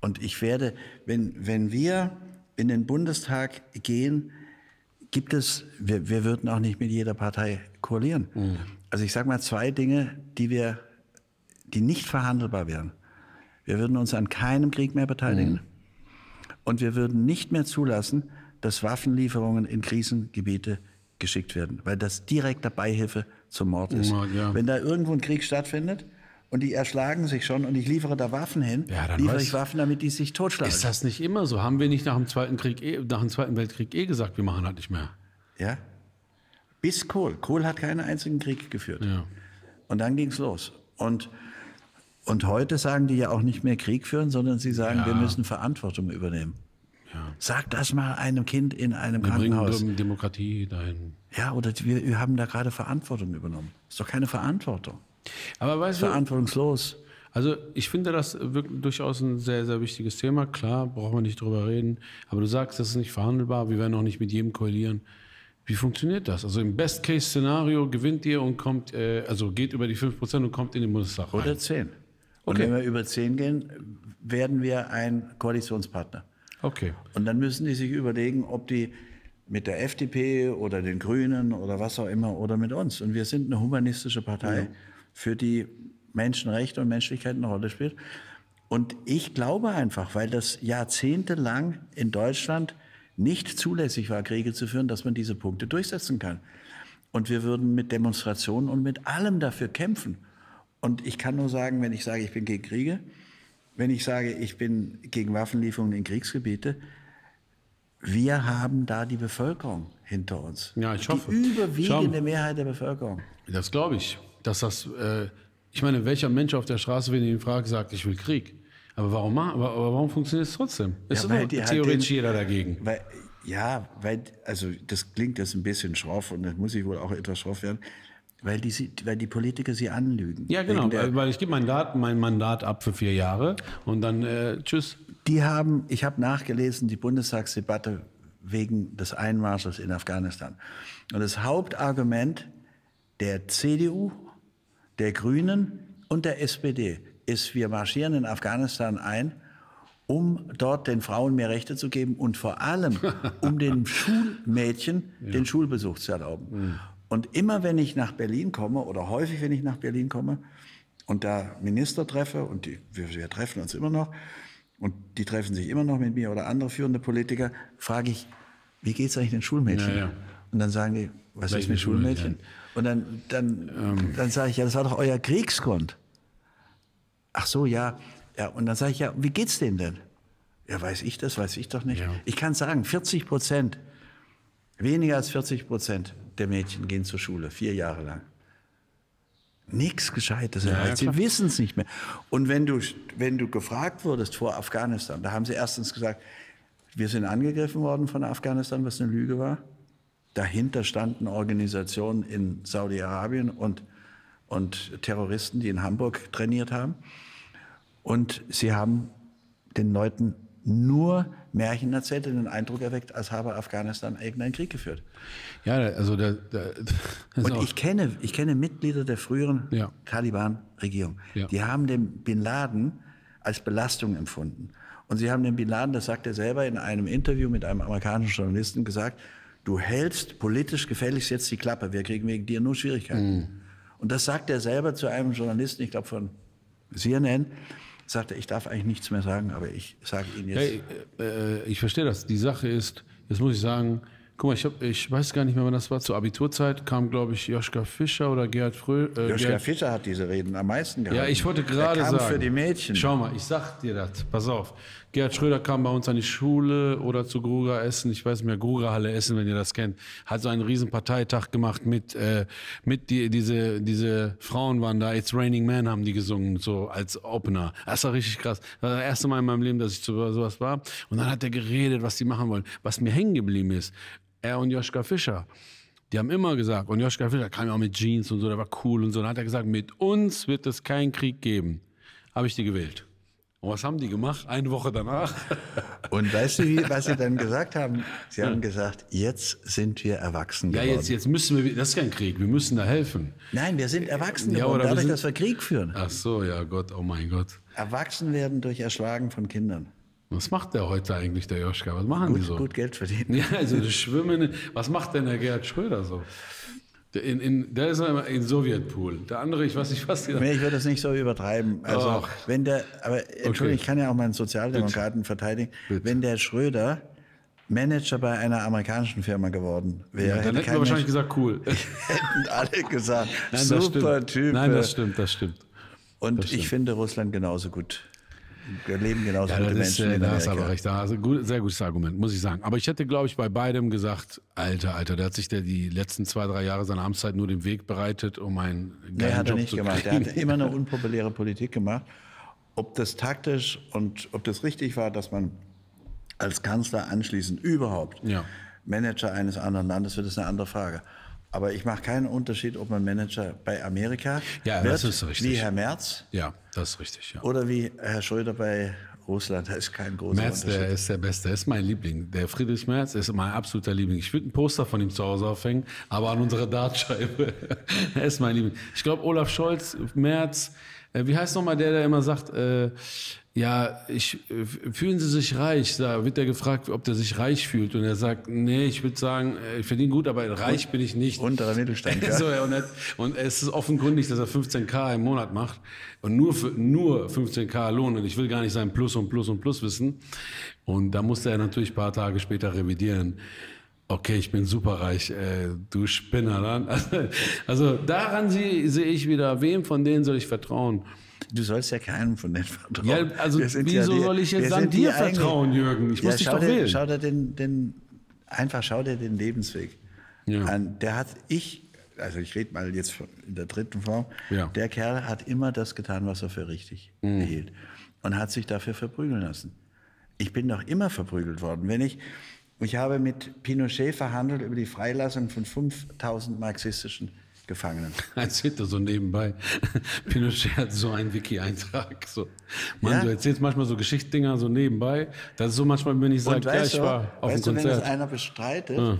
Und ich werde, wenn, wenn wir in den Bundestag gehen, gibt es, wir, wir würden auch nicht mit jeder Partei koalieren. Also ich sage mal zwei Dinge, die wir, die nicht verhandelbar wären. Wir würden uns an keinem Krieg mehr beteiligen. Und wir würden nicht mehr zulassen, dass Waffenlieferungen in Krisengebiete geschickt werden, weil das direkter Beihilfe zum Mord ist. Mord, ja. Wenn da irgendwo ein Krieg stattfindet und die erschlagen sich schon und ich liefere da Waffen hin, Ja, dann liefere ich Waffen, damit die sich totschlagen. Ist das nicht immer so? Haben wir nicht nach dem Zweiten, Krieg eh, nach dem Zweiten Weltkrieg eh gesagt, wir machen das nicht mehr? Ja? Bis Kohl. Kohl hat keinen einzigen Krieg geführt. Ja. Und dann ging's los. Und, und heute sagen die ja auch nicht mehr Krieg führen, sondern sie sagen, Ja. wir müssen Verantwortung übernehmen. Ja. Sag das mal einem Kind in einem Wir bringen Krankenhaus. Dem- Demokratie dahin. Ja, oder wir, wir haben da gerade Verantwortung übernommen. Ist doch keine Verantwortung. Aber weißt du, Verantwortungslos. Also ich finde das wirklich durchaus ein sehr, sehr wichtiges Thema. Klar, braucht man nicht drüber reden. Aber du sagst, das ist nicht verhandelbar. Wir werden auch nicht mit jedem koalieren. Wie funktioniert das? Also im Best-Case-Szenario gewinnt ihr und kommt, äh, also geht über die 5% und kommt in den Bundestag rein. Oder zehn. Und Okay. wenn wir über zehn gehen, werden wir ein Koalitionspartner. Okay. Und dann müssen die sich überlegen, ob die mit der FDP oder den Grünen oder was auch immer oder mit uns. Und wir sind eine humanistische Partei, für die Menschenrechte und Menschlichkeit eine Rolle spielt. Und ich glaube einfach, weil das jahrzehntelang in Deutschland nicht zulässig war, Kriege zu führen, dass man diese Punkte durchsetzen kann. Und wir würden mit Demonstrationen und mit allem dafür kämpfen. Und ich kann nur sagen, wenn ich sage, ich bin gegen Kriege, wenn ich sage, ich bin gegen Waffenlieferungen in Kriegsgebiete, wir haben da die Bevölkerung hinter uns. Ja, ich hoffe. Die überwiegende Schau. Mehrheit der Bevölkerung. Das glaube ich. Dass das, äh, ich meine, welcher Mensch auf der Straße, wenn ich ihn frage, sagt, ich will Krieg. Aber warum, aber, aber warum funktioniert es trotzdem? Ja, ist die doch halt theoretisch den- jeder dagegen. Weil, ja, weil, also das klingt jetzt ein bisschen schroff und das muss ich wohl auch etwas schroff werden, weil die, weil die Politiker sie anlügen. Ja, genau, weil ich gebe mein, Dat- mein Mandat ab für vier Jahre und dann äh, tschüss. Die haben, ich habe nachgelesen, die Bundestagsdebatte wegen des Einmarsches in Afghanistan. Und das Hauptargument der CDU, der Grünen und der SPD ist, wir marschieren in Afghanistan ein, um dort den Frauen mehr Rechte zu geben und vor allem, um den Schulmädchen den Schulbesuch zu erlauben. Und immer wenn ich nach Berlin komme oder häufig, wenn ich nach Berlin komme und da Minister treffe, und die, wir, wir treffen uns immer noch, und die treffen sich immer noch mit mir oder andere führende Politiker, frage ich, wie geht's eigentlich den Schulmädchen? Ja, ja. Und dann sagen die, was Welche ist mit Schulmädchen? Und dann, dann, dann sage ich, ja, das war doch euer Kriegsgrund. Ach so, ja. ja. Und dann sage ich, ja, wie geht's denen denn? Ja, weiß ich das, weiß ich doch nicht. Ja. Ich kann sagen, 40 Prozent, weniger als 40 Prozent der Mädchen gehen zur Schule, vier Jahre lang. Nichts Gescheites ja, sie wissen es nicht mehr. Und wenn du, wenn du gefragt wurdest vor Afghanistan, da haben sie erstens gesagt, wir sind angegriffen worden von Afghanistan, was eine Lüge war. Dahinter standen Organisationen in Saudi-Arabien und, und Terroristen, die in Hamburg trainiert haben. Und sie haben den Leuten nur Märchen erzählt und den Eindruck erweckt, als habe Afghanistan irgendeinen Krieg geführt. Ja, also das ist Und ich kenne, ich kenne Mitglieder der früheren Ja. Taliban-Regierung. Ja. Die haben den Bin Laden als Belastung empfunden. Und sie haben den Bin Laden, das sagt er selber in einem Interview mit einem amerikanischen Journalisten, gesagt, du hältst politisch gefälligst jetzt die Klappe, wir kriegen wegen dir nur Schwierigkeiten. Mhm. Und das sagt er selber zu einem Journalisten, ich glaube von CNN, sagt er, ich darf eigentlich nichts mehr sagen, aber ich sage Ihnen jetzt. Hey, äh, ich verstehe das. Die Sache ist, jetzt muss ich sagen, guck mal, ich, hab, ich weiß gar nicht mehr, wann das war. Zur Abiturzeit kam, glaube ich, Joschka Fischer oder Gerhard Fröh. Äh, Joschka Gerhard- Fischer hat diese Reden am meisten gehalten. Ja, ich wollte gerade er sagen. für die Mädchen. Schau mal, ich sag dir das. Pass auf. Gerhard Schröder kam bei uns an die Schule oder zu Gruger Essen, ich weiß nicht mehr, Gruger Halle Essen, wenn ihr das kennt, hat so einen riesen Parteitag gemacht mit, äh, mit die, diese, diese Frauen waren da, It's Raining Man haben die gesungen, so als Opener. Das war richtig krass. Das war das erste Mal in meinem Leben, dass ich zu sowas war. Und dann hat er geredet, was die machen wollen. Was mir hängen geblieben ist, er und Joschka Fischer, die haben immer gesagt, und Joschka Fischer kam ja auch mit Jeans und so, der war cool und so. Dann hat er gesagt, mit uns wird es keinen Krieg geben. Habe ich die gewählt. Und was haben die gemacht? Eine Woche danach? Und weißt du, was sie dann gesagt haben? Sie haben gesagt, jetzt sind wir erwachsen Ja, geworden. jetzt, jetzt müssen wir, das ist kein Krieg, wir müssen da helfen. Nein, wir sind erwachsen Ja, geworden, oder wir dadurch, sind- dass wir Krieg führen. Ach so, ja Gott, oh mein Gott. Erwachsen werden durch Erschlagen von Kindern. Was macht der heute eigentlich, der Joschka? Was machen die Gut, so? gut Geld verdienen. Ja, also das Schwimmen. Was macht denn der Gerhard Schröder so? Der, in, in, der ist immer in Sowjetpool. Der andere, ich weiß nicht, was die. Nee, ich würde das nicht so übertreiben. Also, Ach. wenn der, aber Entschuldigung, ich kann ja auch mal einen Sozialdemokraten verteidigen. Bitte. Wenn der Schröder Manager bei einer amerikanischen Firma geworden wäre, Ja, dann hätte hätten wir wahrscheinlich Mensch, gesagt, cool. hätten alle gesagt, Nein, das super. Typ. Nein, das stimmt, das stimmt. Und stimmt. ich finde Russland genauso gut. Leben genauso Ja, das ist, Menschen äh, in da hast aber recht. Da hast du gut, sehr gutes Argument, muss ich sagen. Aber ich hätte, glaube ich, bei beidem gesagt, Alter, Alter, der hat sich der die letzten zwei, drei Jahre seiner Amtszeit nur den Weg bereitet, um einen geilen Nee, hat er Job nicht zu gemacht. Er kriegen. hat immer eine unpopuläre Politik gemacht. Ob das taktisch und ob das richtig war, dass man als Kanzler anschließend überhaupt Ja. Manager eines anderen Landes wird, ist eine andere Frage. Aber ich mache keinen Unterschied, ob man Manager bei Amerika Ja, wird, das ist richtig. wie Herr Merz Ja, das ist richtig, ja. oder wie Herr Schröder bei Russland. Da ist kein großer Merz, der Unterschied. ist der Beste, der ist mein Liebling. Der Friedrich Merz ist mein absoluter Liebling. Ich würde ein Poster von ihm zu Hause aufhängen, aber an unserer Dartscheibe. er ist mein Liebling. Ich glaube, Olaf Scholz, Merz, äh, wie heißt nochmal der, der immer sagt, äh, ja, ich, äh, fühlen Sie sich reich? Da wird er gefragt, ob der sich reich fühlt. Und er sagt, nee, ich würde sagen, äh, ich verdiene gut, aber reich bin ich nicht. Unterer Mittelstand, ja. So, und, er, und es ist offenkundig, dass er 15k im Monat macht und nur, für, nur 15k Lohn. Und ich will gar nicht sein Plus und Plus und Plus wissen. Und da musste er natürlich ein paar Tage später revidieren. Okay, ich bin superreich, äh, du Spinner. Dann. Also, also daran sehe sehe ich wieder, wem von denen soll ich vertrauen? Du sollst ja keinem von denen vertrauen. Ja, also wieso die- soll ich jetzt die dir vertrauen, Jürgen? Ich muss dich schau doch dir, wählen. Schau dir den, den, einfach schau dir den Lebensweg Ja. an. Der hat, ich, also ich rede mal jetzt in der dritten Form, Ja. der Kerl hat immer das getan, was er für richtig hielt und hat sich dafür verprügeln lassen. Ich bin doch immer verprügelt worden. Wenn ich, ich habe mit Pinochet verhandelt über die Freilassung von 5000 marxistischen Gefangenen. Erzählt er so nebenbei. Pinochet hat so einen Wiki-Eintrag. So. Mann, Ja. du erzählst manchmal so Geschichtdinger so nebenbei. Das ist so manchmal, wenn ich sage, ja, ich du, war auf weißt einem du, wenn das Konzert. einer bestreitet,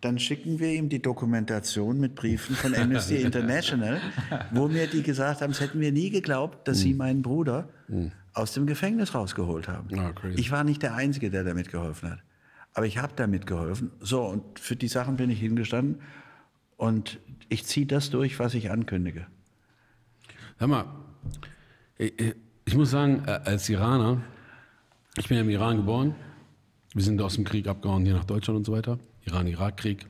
dann schicken wir ihm die Dokumentation mit Briefen von Amnesty International, wo mir die gesagt haben, es hätten wir nie geglaubt, dass Hm. sie meinen Bruder aus dem Gefängnis rausgeholt haben. Ah, crazy. ich war nicht der Einzige, der damit geholfen hat. Aber ich habe damit geholfen. So, und für die Sachen bin ich hingestanden. Und ich ziehe das durch, was ich ankündige. Hör mal, ich, ich- ich muss sagen, äh, als Iraner, ich bin ja im Iran geboren. Wir sind aus dem Krieg abgehauen hier nach Deutschland und so weiter. Iran-Irak-Krieg.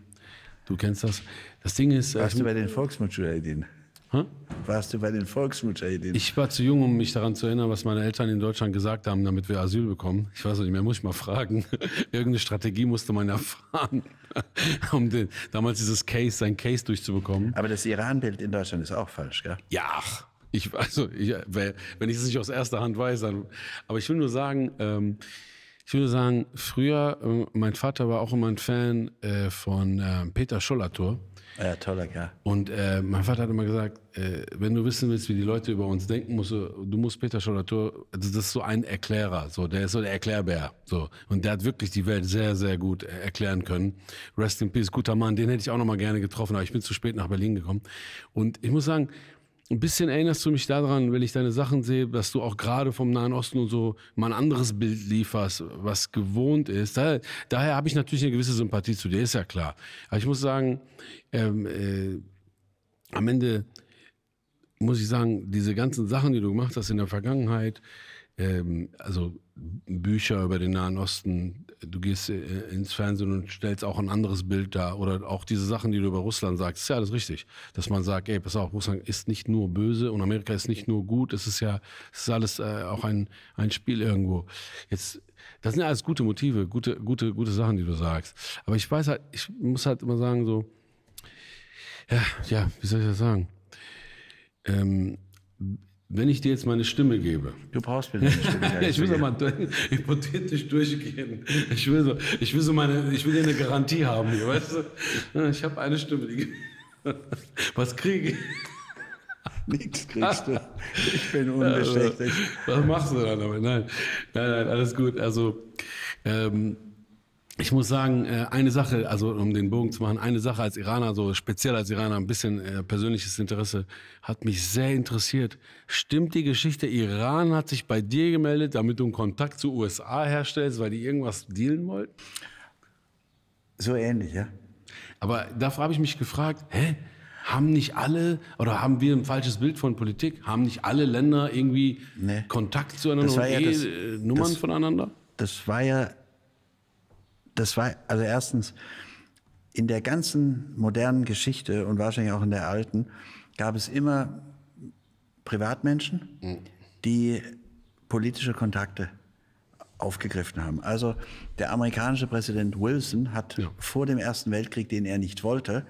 Du kennst das. Das Ding ist, äh, Warst du bei den Volksmujahideen? Hä? Warst du bei den Volksmujahideen? Ich war zu jung, um mich daran zu erinnern, was meine Eltern in Deutschland gesagt haben, damit wir Asyl bekommen. Ich weiß nicht mehr, muss ich mal fragen. Irgendeine Strategie musste man erfahren, um den, damals dieses Case, sein Case durchzubekommen. Aber das Iran-Bild in Deutschland ist auch falsch, gell? Ja, ich, also, ich, wenn ich es nicht aus erster Hand weiß, dann. Aber ich will nur sagen, ähm, ich will nur sagen, früher, äh, mein Vater war auch immer ein Fan äh, von äh, Peter Schollator. Ja, toller Kerl. Und äh, mein Vater hat immer gesagt, äh, wenn du wissen willst, wie die Leute über uns denken, musst du, du musst Peter Schollator, also das ist so ein Erklärer, so der ist so der Erklärbär, so und der hat wirklich die Welt sehr sehr gut äh, erklären können. Rest in peace, guter Mann, den hätte ich auch noch mal gerne getroffen, aber ich bin zu spät nach Berlin gekommen. Und ich muss sagen, ein bisschen erinnerst du mich daran, wenn ich deine Sachen sehe, dass du auch gerade vom Nahen Osten und so mal ein anderes Bild lieferst, was gewohnt ist. Daher, daher habe ich natürlich eine gewisse Sympathie zu dir, ist ja klar. Aber ich muss sagen, ähm, äh, am Ende muss ich sagen, diese ganzen Sachen, die du gemacht hast in der Vergangenheit, ähm, also Bücher über den Nahen Osten, du gehst äh, ins Fernsehen und stellst auch ein anderes Bild dar oder auch diese Sachen, die du über Russland sagst, ist ja alles richtig, dass man sagt, ey, pass auf, Russland ist nicht nur böse und Amerika ist nicht nur gut, es ist ja, es ist alles äh, auch ein, ein Spiel irgendwo. Jetzt, das sind ja alles gute Motive, gute, gute, gute Sachen, die du sagst. Aber ich weiß halt, ich muss halt immer sagen so, ja, ja, wie soll ich das sagen? Ähm, wenn ich dir jetzt meine Stimme gebe, Du brauchst mir deine Stimme nicht ich will so mal hypothetisch durchgehen. Ich will so, ich will so meine, ich will hier eine Garantie haben hier, weißt du? Ich habe eine Stimme. Die, was kriege ich? Nichts kriegst du. Ich bin unbestechlich. Was machst du dann damit? Nein, nein, nein, alles gut. Also, ähm, Ich muss sagen, äh, eine Sache, also um den Bogen zu machen, eine Sache als Iraner, so speziell als Iraner, ein bisschen äh, persönliches Interesse, hat mich sehr interessiert. Stimmt die Geschichte, Iran hat sich bei dir gemeldet, damit du einen Kontakt zu USA herstellst, weil die irgendwas dealen wollten? So ähnlich, ja. Aber da habe ich mich gefragt, hä? Haben nicht alle, oder haben wir ein falsches Bild von Politik? Haben nicht alle Länder irgendwie Nee. Kontakt zueinander und ja eh, das- Nummern das- voneinander? Das war ja, das war, also erstens, in der ganzen modernen Geschichte und wahrscheinlich auch in der alten, gab es immer Privatmenschen, die politische Kontakte aufgegriffen haben. Also der amerikanische Präsident Wilson hat vor dem Ersten Weltkrieg, den er nicht wollte,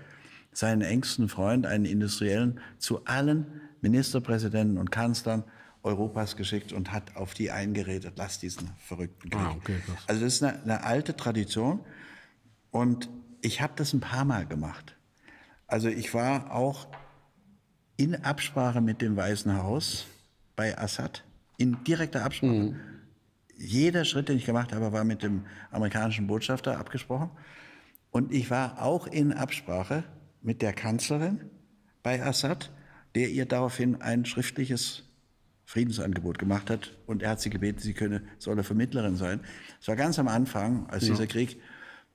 seinen engsten Freund, einen Industriellen, zu allen Ministerpräsidenten und Kanzlern Europas geschickt und hat auf die eingeredet, lass diesen verrückten Krieg. Ah, okay, also das ist eine, eine alte Tradition und ich habe das ein paar Mal gemacht. Also ich war auch in Absprache mit dem Weißen Haus bei Assad, in direkter Absprache. Jeder Schritt, den ich gemacht habe, war mit dem amerikanischen Botschafter abgesprochen. Und ich war auch in Absprache mit der Kanzlerin bei Assad, der ihr daraufhin ein schriftliches Friedensangebot gemacht hat. Und er hat sie gebeten, sie könne, solle Vermittlerin sein. Es war ganz am Anfang, als dieser Krieg,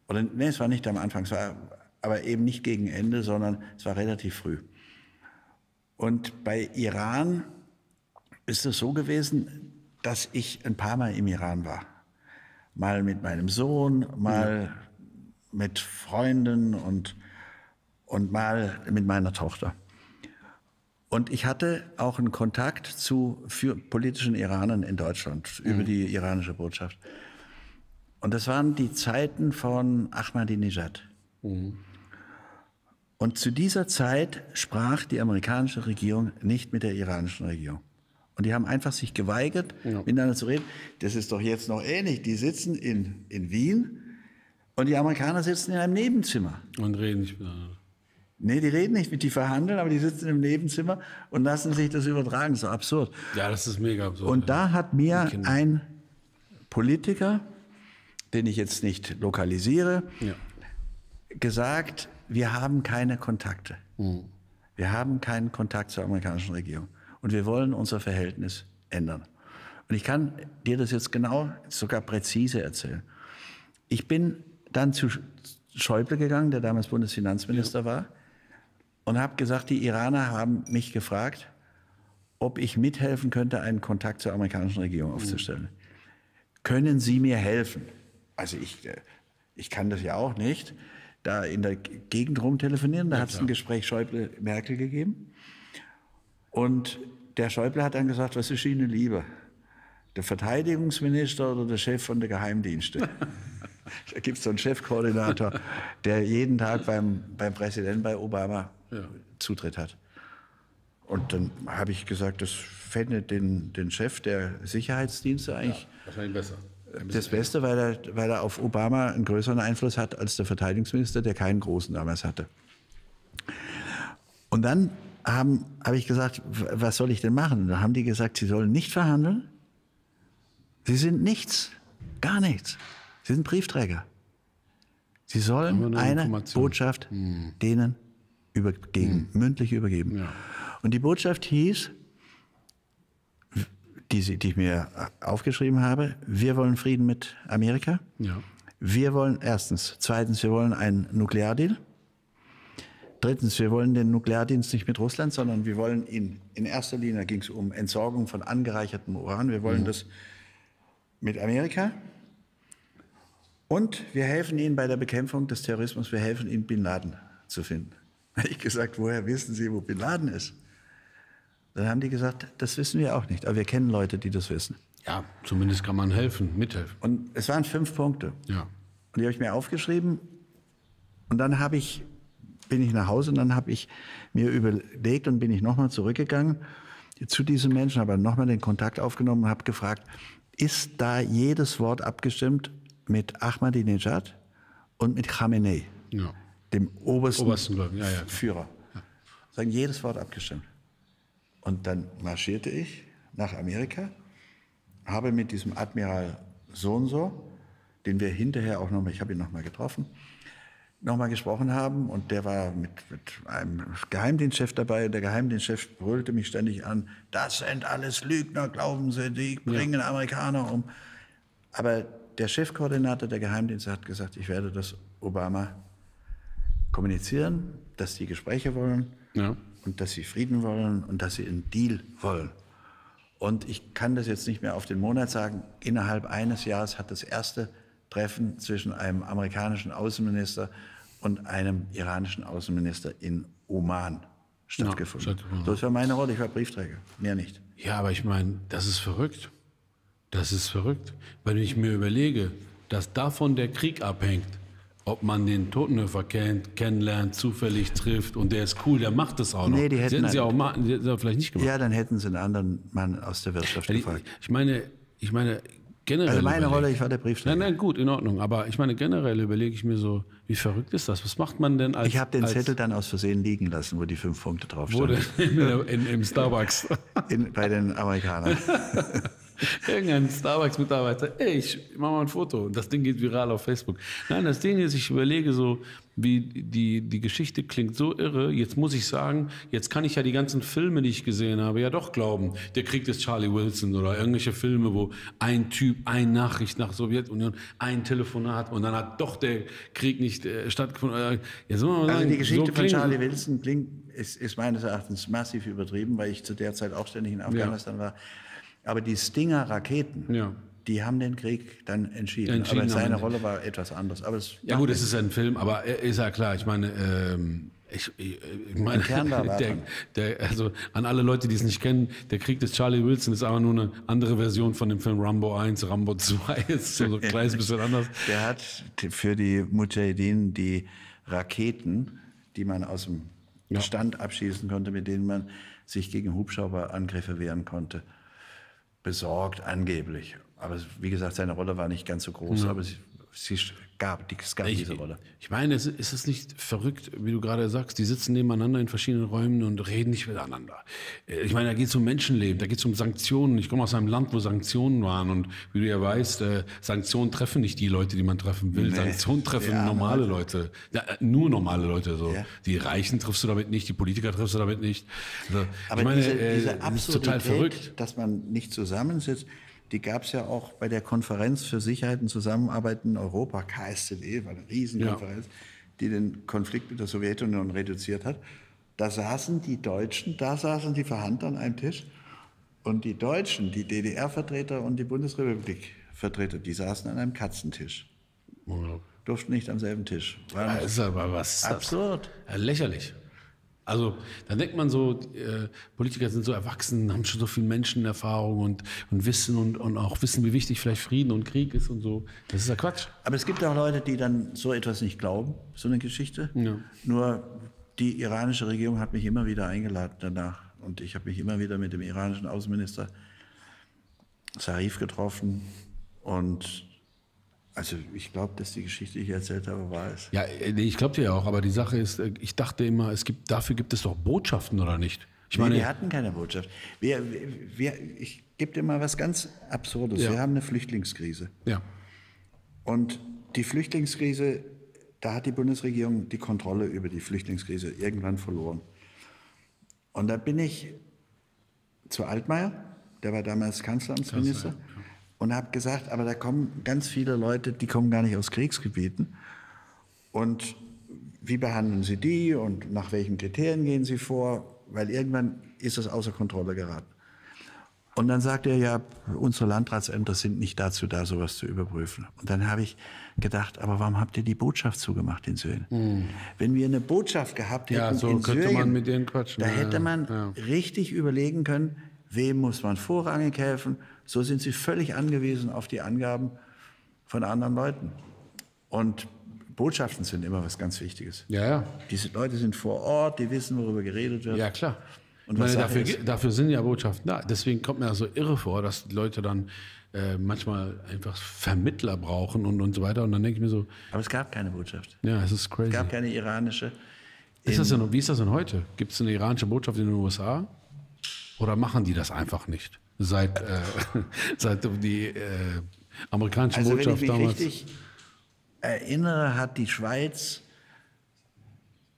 oder nee, es war nicht am Anfang, es war aber eben nicht gegen Ende, sondern es war relativ früh. Und bei Iran ist es so gewesen, dass ich ein paar Mal im Iran war. Mal mit meinem Sohn, mal mit Freunden und, und mal mit meiner Tochter. Und ich hatte auch einen Kontakt zu für politischen Iranern in Deutschland über die iranische Botschaft. Und das waren die Zeiten von Ahmadinejad. Und zu dieser Zeit sprach die amerikanische Regierung nicht mit der iranischen Regierung. Und die haben einfach sich geweigert, miteinander zu reden. Das ist doch jetzt noch ähnlich. Die sitzen in, in Wien und die Amerikaner sitzen in einem Nebenzimmer. Und reden nicht miteinander. Nee, die reden nicht mit, die verhandeln, aber die sitzen im Nebenzimmer und lassen sich das übertragen. So absurd. Ja, das ist mega absurd. Und da hat mir ein Politiker, den ich jetzt nicht lokalisiere, Ja. gesagt, wir haben keine Kontakte. Hm. Wir haben keinen Kontakt zur amerikanischen Regierung. Und wir wollen unser Verhältnis ändern. Und ich kann dir das jetzt genau, sogar präzise erzählen. Ich bin dann zu Schäuble gegangen, der damals Bundesfinanzminister war, und habe gesagt, die Iraner haben mich gefragt, ob ich mithelfen könnte, einen Kontakt zur amerikanischen Regierung aufzustellen. Können Sie mir helfen? Also ich, äh, ich kann das ja auch nicht. Da in der Gegend rumtelefonieren, da hat es ein Gespräch Schäuble-Merkel gegeben. Und der Schäuble hat dann gesagt, was ist Ihnen lieber? Der Verteidigungsminister oder der Chef von der Geheimdienste? da gibt es so einen Chefkoordinator, der jeden Tag beim, beim Präsidenten, bei Obama, Zutritt hat. Und dann habe ich gesagt, das fände den, den Chef der Sicherheitsdienste eigentlich Wahrscheinlich besser. das Beste, weil er, weil er auf Obama einen größeren Einfluss hat als der Verteidigungsminister, der keinen großen damals hatte. Und dann habe ich gesagt, was soll ich denn machen? Und dann haben die gesagt, sie sollen nicht verhandeln. Sie sind nichts, gar nichts. Sie sind Briefträger. Sie sollen eine. Botschaft denen übergeben, mündlich übergeben. Ja. Und die Botschaft hieß, die, die ich mir aufgeschrieben habe, wir wollen Frieden mit Amerika. Ja. Wir wollen erstens, zweitens, wir wollen einen Nukleardeal. Drittens, wir wollen den Nukleardienst nicht mit Russland, sondern wir wollen ihn, in erster Linie ging es um Entsorgung von angereichertem Uran. Wir wollen das mit Amerika. Und wir helfen ihnen bei der Bekämpfung des Terrorismus. Wir helfen ihnen, Bin Laden zu finden. Habe ich gesagt, woher wissen Sie, wo Bin Laden ist? Dann haben die gesagt, das wissen wir auch nicht, aber wir kennen Leute, die das wissen. ja, zumindest kann man helfen, mithelfen. Und es waren fünf Punkte. Ja. Und die habe ich mir aufgeschrieben. Und dann habe ich, bin ich nach Hause und dann habe ich mir überlegt und bin ich nochmal zurückgegangen zu diesem Menschen, habe nochmal den Kontakt aufgenommen und habe gefragt, ist da jedes Wort abgestimmt mit Ahmadinejad und mit Khamenei, ja. Dem obersten, Obersten. Ja, ja. Führer? Sagen jedes Wort abgestimmt. Und dann marschierte ich nach Amerika, habe mit diesem Admiral so und so den wir hinterher auch nochmal, ich habe ihn nochmal getroffen, nochmal gesprochen haben und der war mit, mit einem Geheimdienstchef dabei. Der Geheimdienstchef brüllte mich ständig an, das sind alles Lügner, glauben Sie, die bringen Amerikaner um. Aber der Chefkoordinator der Geheimdienste hat gesagt, ich werde das Obama kommunizieren, dass sie Gespräche wollen Ja. und dass sie Frieden wollen und dass sie einen Deal wollen. Und ich kann das jetzt nicht mehr auf den Monat sagen. Innerhalb eines Jahres hat das erste Treffen zwischen einem amerikanischen Außenminister und einem iranischen Außenminister in Oman stattgefunden. stattgefunden. das war meine Rolle. Ich war Briefträger, mehr nicht. Ja, aber ich meine, das ist verrückt. Das ist verrückt. Wenn ich mir überlege, dass davon der Krieg abhängt, ob man den Totenhöfer kennt, kennenlernt, zufällig trifft und der ist cool, der macht das auch noch. Nee, die hätten hätten sie auch machen, die hätten vielleicht nicht gemacht. Ja, dann hätten sie einen anderen Mann aus der Wirtschaft Ich, gefragt. ich meine, ich meine generell. Also meine überlege- Rolle, ich war der Briefträger. Nein, nein, gut, in Ordnung. Aber ich meine, generell überlege ich mir so, wie verrückt ist das? Was macht man denn als. Ich habe den als, Zettel dann aus Versehen liegen lassen, wo die fünf Punkte drauf Wurde standen. in, in, im Starbucks. In, bei den Amerikanern. Irgendein Starbucks-Mitarbeiter, ey, ich mach mal ein Foto. Und das Ding geht viral auf Facebook. Nein, das Ding ist, ich überlege so, wie die, die Geschichte klingt so irre. Jetzt muss ich sagen, jetzt kann ich ja die ganzen Filme, die ich gesehen habe, ja doch glauben. Der Krieg des Charlie Wilson oder irgendwelche Filme, wo ein Typ, ein Nachricht nach Sowjetunion, ein Telefonat und dann hat doch der Krieg nicht äh, stattgefunden. Äh, Jetzt muss man Also sagen, die Geschichte so von Charlie Wilson klingt, ist, ist meines Erachtens massiv übertrieben, weil ich zu der Zeit auch ständig in Afghanistan war. Aber die Stinger-Raketen, Ja. die haben den Krieg dann entschieden. Entschieden aber seine Rolle war etwas anders. Aber es Ja gut, es ist ein Film, aber äh, ist ja klar. Ich meine, ähm, ich, ich, ich meine, der, der, also an alle Leute, die es nicht kennen, der Krieg des Charlie Wilson ist aber nur eine andere Version von dem Film Rambo 1, Rambo 2. ist so, so ein kleines bisschen anders. Der hat für die Mujahideen die Raketen, die man aus dem Ja. Stand abschießen konnte, mit denen man sich gegen Hubschrauberangriffe wehren konnte, besorgt, angeblich. Aber wie gesagt, seine Rolle war nicht ganz so groß, aber sie, sie gab, die, es gab Ich, diese Rolle. ich meine, es- ist es nicht verrückt, wie du gerade sagst, die sitzen nebeneinander in verschiedenen Räumen und reden nicht miteinander. Äh, Ich meine, da geht es um Menschenleben, da geht es um Sanktionen. Ich komme aus einem Land, wo Sanktionen waren und wie du ja weißt, äh, Sanktionen treffen nicht die Leute, die man treffen will. Nee. Sanktionen treffen Ja, normale Leute. Ja, äh, nur normale Leute. So. Ja. Die Reichen triffst du damit nicht, die Politiker triffst du damit nicht. Also, Aber ich meine, diese, äh, diese das ist total Absurdität, verrückt. dass man nicht zusammensitzt, die gab es ja auch bei der Konferenz für Sicherheit und Zusammenarbeit in Europa, KSZE, war eine Riesenkonferenz, die den Konflikt mit der Sowjetunion reduziert hat. Da saßen die Deutschen, da saßen die Verhandler an einem Tisch und die Deutschen, die DDR-Vertreter und die Bundesrepublik-Vertreter, die saßen an einem Katzentisch, durften nicht am selben Tisch. War Das ist aber was das? absurd. Ja, lächerlich. Also, dann denkt man so, äh, Politiker sind so erwachsen, haben schon so viel Menschenerfahrung und, und Wissen und, und auch wissen, wie wichtig vielleicht Frieden und Krieg ist und so. Das ist ja Quatsch. Aber es gibt auch Leute, die dann so etwas nicht glauben, so eine Geschichte. Ja. Nur die iranische Regierung hat mich immer wieder eingeladen danach. Und ich habe mich immer wieder mit dem iranischen Außenminister Sarif getroffen. Und also ich glaube, dass die Geschichte, die ich erzählt habe, wahr ist. Ja, äh, ich glaube dir ja auch, aber die Sache ist, äh, ich dachte immer, es gibt, dafür gibt es doch Botschaften oder nicht? Ich nee, meine, wir hatten keine Botschaft. Wir, wir, ich gebe dir mal was ganz Absurdes. Ja. Wir haben eine Flüchtlingskrise. ja, Und die Flüchtlingskrise, da hat die Bundesregierung die Kontrolle über die Flüchtlingskrise irgendwann verloren. Und da bin ich zu Altmaier, der war damals Kanzleramtsminister, und habe gesagt, aber da kommen ganz viele Leute, die kommen gar nicht aus Kriegsgebieten. Und wie behandeln Sie die und nach welchen Kriterien gehen Sie vor? Weil irgendwann ist es außer Kontrolle geraten. Und dann sagt er, ja, unsere Landratsämter sind nicht dazu da, sowas zu überprüfen. Und dann habe ich gedacht, aber warum habt ihr die Botschaft zugemacht in Syrien? Wenn wir eine Botschaft gehabt hätten Hm. Ja, so in könnte Syrien, man mit denen quatschen. da Ja, hätte man ja. richtig überlegen können, wem muss man vorrangig helfen. So sind sie völlig angewiesen auf die Angaben von anderen Leuten. Und Botschaften sind immer was ganz Wichtiges. ja, ja. Diese Leute sind vor Ort, die wissen, worüber geredet wird. Ja, klar. Und meine, dafür, dafür sind ja Botschaften da. Deswegen kommt mir das so irre vor, dass die Leute dann äh, manchmal einfach Vermittler brauchen und, und so weiter. Und dann denke ich mir so, Aber es gab keine Botschaft. ja, es ist crazy. Es gab keine iranische. Ist das denn, wie ist das denn heute? Gibt es eine iranische Botschaft in den USA? Oder machen die das einfach nicht? Seit, äh, seit die, äh, amerikanische Also wenn ich Botschaft mich damals. richtig erinnere, hat die Schweiz,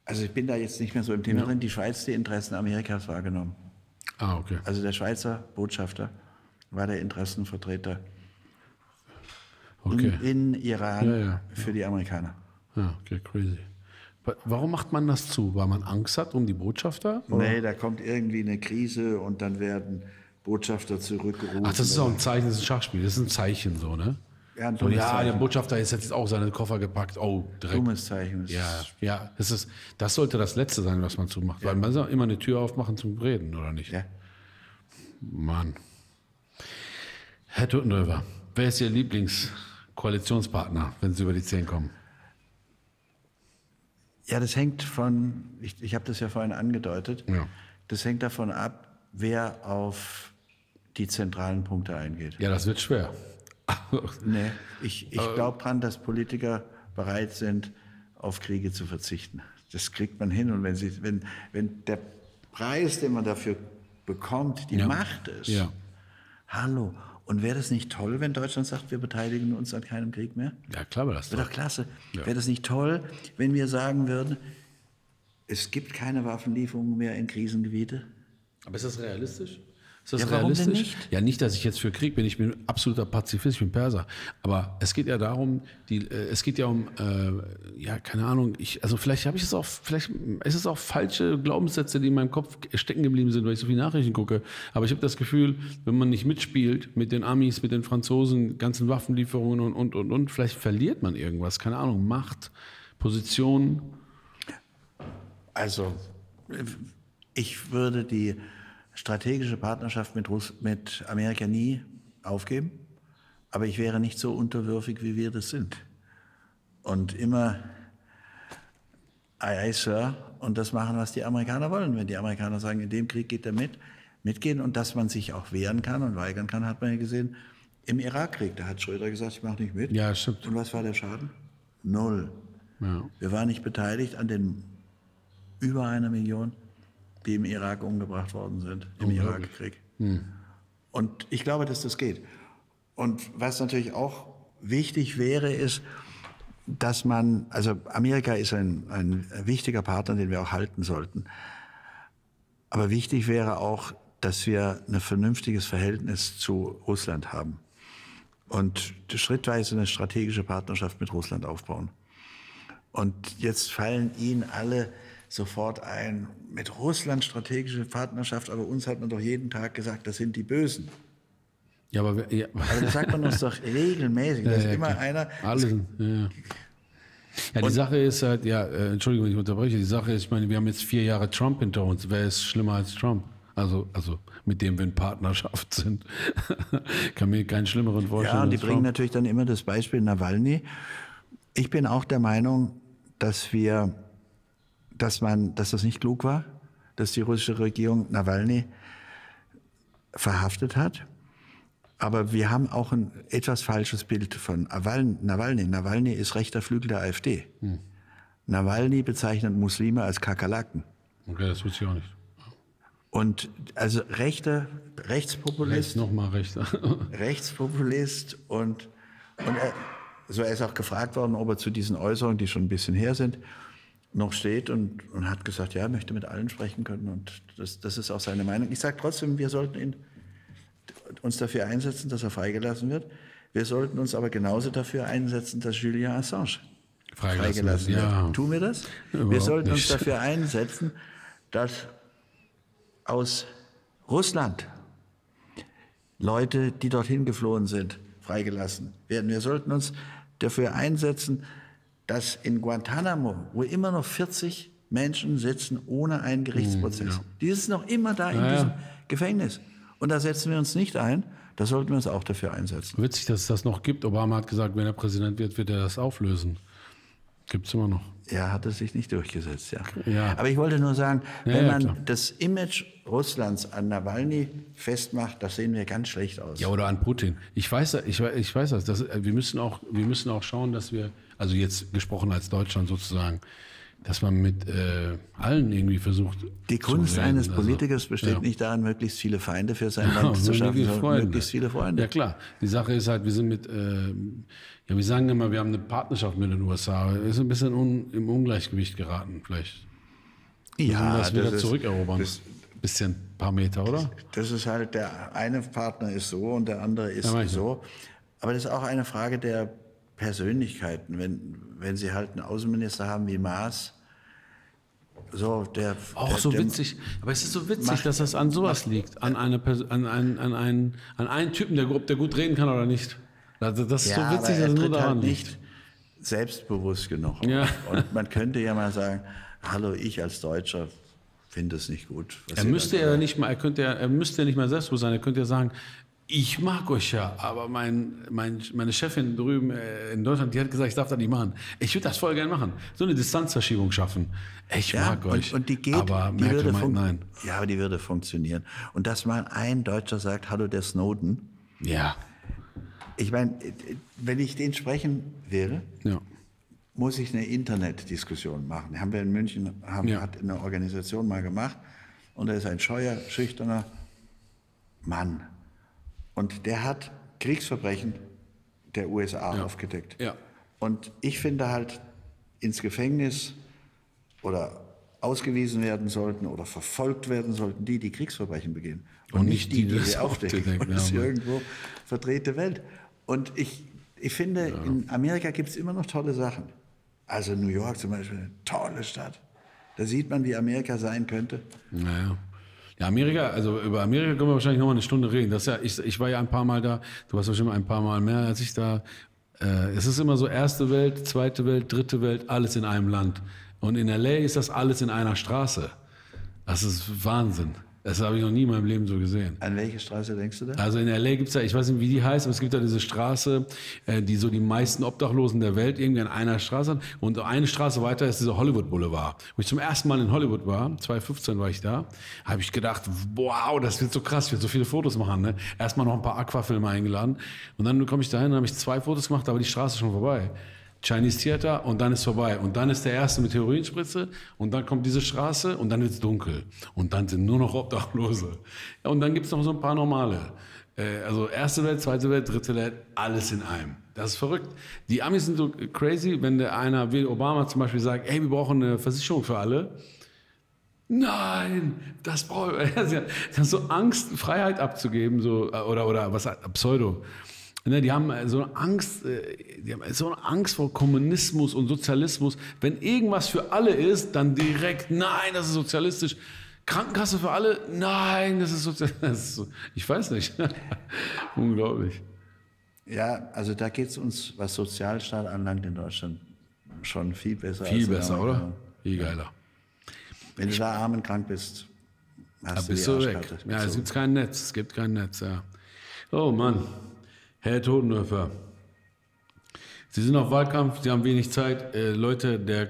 also ich bin da jetzt nicht mehr so im Thema drin, die Schweiz die Interessen Amerikas wahrgenommen. Ah, okay. Also der Schweizer Botschafter war der Interessenvertreter Okay. in, in Iran Ja, ja, für die Amerikaner. Ja, okay, crazy. Wa- Warum macht man das zu? Weil man Angst hat um die Botschafter? Oder? Nee, da kommt irgendwie eine Krise und dann werden Botschafter zurückgerufen. Ach, das ist auch ein Zeichen, das ist ein Schachspiel, das ist ein Zeichen so, ne? Ja, ein so, ja, Zeichen. der Botschafter ist jetzt auch seine Koffer gepackt. Oh, direkt. dummes Zeichen. Das Ja, ja, das, ist, das sollte das Letzte sein, was man zumacht. Weil man soll immer eine Tür aufmachen zum Reden, oder nicht? ja. Mann. Herr Tuttenröver, wer ist Ihr Lieblingskoalitionspartner, wenn Sie über die Zehn kommen? ja, das hängt von, ich, ich habe das ja vorhin angedeutet, Ja. das hängt davon ab, wer auf die zentralen Punkte eingeht. Ja, das wird schwer. Nee, ich, ich glaube dran, dass Politiker bereit sind, auf Kriege zu verzichten. Das kriegt man hin. Und wenn, sie, wenn, wenn der Preis, den man dafür bekommt, die Ja. Macht ist, Ja. hallo. Und wäre das nicht toll, wenn Deutschland sagt, wir beteiligen uns an keinem Krieg mehr? Ja, klar war das Wäre doch. doch klasse. Wäre das nicht toll, wenn wir sagen würden, es gibt keine Waffenlieferungen mehr in Krisengebiete? Aber ist das realistisch? Ist das Ja, warum denn realistisch? nicht? Ja, nicht, dass ich jetzt für Krieg bin. Ich bin absoluter Pazifist, ich bin Perser. Aber es geht ja darum, die, äh, es geht ja um, äh, ja, keine Ahnung. Ich, also vielleicht habe ich es auch, vielleicht ist es auch falsche Glaubenssätze, die in meinem Kopf stecken geblieben sind, weil ich so viele Nachrichten gucke. Aber ich habe das Gefühl, wenn man nicht mitspielt mit den Amis, mit den Franzosen, ganzen Waffenlieferungen und und und und, vielleicht verliert man irgendwas. Keine Ahnung, Macht, Position. Also, ich würde die strategische Partnerschaft mit, Russ mit Amerika nie aufgeben, aber ich wäre nicht so unterwürfig, wie wir das sind. Und immer, aye, aye, Sir, und das machen, was die Amerikaner wollen. Wenn die Amerikaner sagen, in dem Krieg geht er mit, mitgehen und dass man sich auch wehren kann und weigern kann, hat man ja gesehen im Irakkrieg. Da hat Schröder gesagt, ich mache nicht mit. Ja, stimmt. Und was war der Schaden? Null. Ja. Wir waren nicht beteiligt an den über einer Million, die im Irak umgebracht worden sind, im Irakkrieg. Und ich glaube, dass das geht. Und was natürlich auch wichtig wäre, ist, dass man, also Amerika ist ein, ein wichtiger Partner, den wir auch halten sollten. Aber wichtig wäre auch, dass wir ein vernünftiges Verhältnis zu Russland haben und schrittweise eine strategische Partnerschaft mit Russland aufbauen. Und jetzt fallen Ihnen alle sofort ein, mit Russland strategische Partnerschaft, aber uns hat man doch jeden Tag gesagt, das sind die Bösen. Ja, aber ja. Aber das sagt man uns doch regelmäßig. Da ist ja, immer klar. einer. Alle, sind- ja. ja. Die Sache ist halt, ja, äh, Entschuldigung, wenn ich unterbreche, die Sache ist, ich meine, wir haben jetzt vier Jahre Trump hinter uns. Wer ist schlimmer als Trump? Also, also mit dem wir in Partnerschaft sind. Kann mir keinen schlimmeren vorstellen. Ja, und die bringen Trump. natürlich dann immer das Beispiel Nawalny. Ich bin auch der Meinung, dass wir, dass man, dass das nicht klug war, dass die russische Regierung Nawalny verhaftet hat. Aber wir haben auch ein etwas falsches Bild von Nawalny. Nawalny, ist rechter Flügel der AfD. Nawalny bezeichnet Muslime als Kakerlaken. Okay, das wusste ich auch nicht. Und also rechter Rechts Rechtspopulist, nochmal rechts. Rechtspopulist und, und er, so er ist auch gefragt worden, ob er zu diesen Äußerungen, die schon ein bisschen her sind, noch steht und, und hat gesagt, ja, er möchte mit allen sprechen können und das, das ist auch seine Meinung. Ich sage trotzdem, wir sollten ihn, uns dafür einsetzen, dass er freigelassen wird. Wir sollten uns aber genauso dafür einsetzen, dass Julian Assange Freigelassen freigelassen wird, ja. Tun wir das? wir Überhaupt sollten uns nicht. dafür einsetzen, dass aus Russland Leute, die dorthin geflohen sind, freigelassen werden. Wir sollten uns dafür einsetzen, dass in Guantanamo, wo immer noch 40 Menschen sitzen ohne einen Gerichtsprozess, die sitzen noch immer da in Ja, ja. diesem Gefängnis. Und da setzen wir uns nicht ein. Da sollten wir uns auch dafür einsetzen. Witzig, dass es das noch gibt. Obama hat gesagt, wenn er Präsident wird, wird er das auflösen. Gibt es immer noch. Ja, hat es sich nicht durchgesetzt, ja. Ja. Aber ich wollte nur sagen, Ja, wenn ja, man klar. das Image Russlands an Nawalny festmacht, das sehen wir ganz schlecht aus. Ja, oder an Putin. Ich weiß, ich, ich weiß das. das wir, müssen auch, wir müssen auch schauen, dass wir, also jetzt gesprochen als Deutschland sozusagen, dass man mit äh, allen irgendwie versucht. Die Kunst eines Also, Politikers besteht ja. nicht darin, möglichst viele Feinde für sein Ja, Land zu schaffen, sondern möglichst viele Freunde. Ja klar. Die Sache ist halt, wir sind mit, äh, ja, wir sagen immer, wir haben eine Partnerschaft mit den USA. Ist ein bisschen un, im Ungleichgewicht geraten, vielleicht. Müssen wir das wieder ist- zurückerobern. Das, bisschen, paar Meter, oder? das ist halt, der eine Partner ist so und der andere ist Ja, so. Aber das ist auch eine Frage der Persönlichkeiten. Wenn, wenn Sie halt einen Außenminister haben wie Maas, so der... Auch der, so witzig. Aber es ist so witzig, macht- dass das an sowas liegt. An, eine, an, einen, an, einen, an einen Typen, der, ob der gut reden kann oder nicht. Also das ist Ja, so witzig, dass er es nur daran halt liegt. nicht selbstbewusst genug. Ja. Und man könnte ja mal sagen, hallo, ich als Deutscher finde es nicht gut. Er müsste ja nicht mal, er könnte ja, er müsste ja nicht mal selbstbewusst sein. Er könnte ja sagen, ich mag euch ja, aber mein, mein, meine Chefin drüben äh, in Deutschland, die hat gesagt, ich darf das nicht machen. Ich würde das voll gerne machen. So eine Distanzverschiebung schaffen. Ich Ja, mag euch. und, die geht, aber die Merkel würde meint nein. Ja, aber die würde funktionieren. Und dass mal ein Deutscher sagt, hallo, der Snowden. Ja, Ich meine, wenn ich den sprechen will, ja. muss ich eine Internetdiskussion machen. Haben wir in München, haben, Ja. hat eine Organisation mal gemacht. Und er ist ein scheuer, schüchterner Mann. Und der hat Kriegsverbrechen der USA Ja. aufgedeckt. Ja. Und ich finde halt, ins Gefängnis oder ausgewiesen werden sollten oder verfolgt werden sollten, die, die Kriegsverbrechen begehen. Und, Und nicht die, die, die, das sie aufdecken. Und das ist ja, irgendwo verdrehte Welt. Und ich, ich finde, in Amerika gibt es immer noch tolle Sachen. Also New York zum Beispiel, eine tolle Stadt. Da sieht man, wie Amerika sein könnte. Naja. Ja, Amerika, also über Amerika können wir wahrscheinlich noch mal eine Stunde reden. Das ist ja, ich, ich war ja ein paar Mal da, du warst bestimmt ein paar Mal mehr als ich da. Äh, es ist immer so erste Welt, zweite Welt, dritte Welt, alles in einem Land. Und in LA ist das alles in einer Straße. Das ist Wahnsinn. Das habe ich noch nie in meinem Leben so gesehen. An welche Straße denkst du da? Also in LA gibt es ja, ich weiß nicht, wie die heißt, aber es gibt ja diese Straße, äh, die so die meisten Obdachlosen der Welt irgendwie an einer Straße hat. Und eine Straße weiter ist dieser Hollywood Boulevard. Wo ich zum ersten Mal in Hollywood war, 2015 war ich da, habe ich gedacht, wow, das wird so krass, ich will so viele Fotos machen. Ne? Erstmal noch ein paar Aquafilme eingeladen. Und dann komme ich dahin, habe ich zwei Fotos gemacht, da war die Straße schon vorbei. Chinese Theater und dann ist vorbei. Und dann ist der erste mit Heroinspritze und dann kommt diese Straße und dann wird es dunkel. Und dann sind nur noch Obdachlose. Und dann gibt es noch so ein paar normale. Äh, also erste Welt, zweite Welt, dritte Welt, alles in einem. Das ist verrückt. Die Amis sind so crazy, wenn der einer wie Obama zum Beispiel sagt, ey, wir brauchen eine Versicherung für alle. Nein, das brauche ich. Haben so Angst, Freiheit abzugeben, so, äh, oder, oder was, Pseudo. Ne, die haben so eine Angst, äh, die haben so eine Angst vor Kommunismus und Sozialismus. Wenn irgendwas für alle ist, dann direkt, nein, das ist sozialistisch. Krankenkasse für alle, nein, das ist sozialistisch. Ich weiß nicht. Unglaublich. Ja, also da geht es uns, was Sozialstaat anlangt in Deutschland, schon viel besser. Viel besser, oder? Viel geiler. Wenn du da arm und krank bist, Da hast bist du du die weg. Ja, es gibt kein Netz. Es gibt kein Netz, ja. Oh Mann. Herr Totenhöfer. Sie sind auf Wahlkampf, Sie haben wenig Zeit. Äh, Leute, der,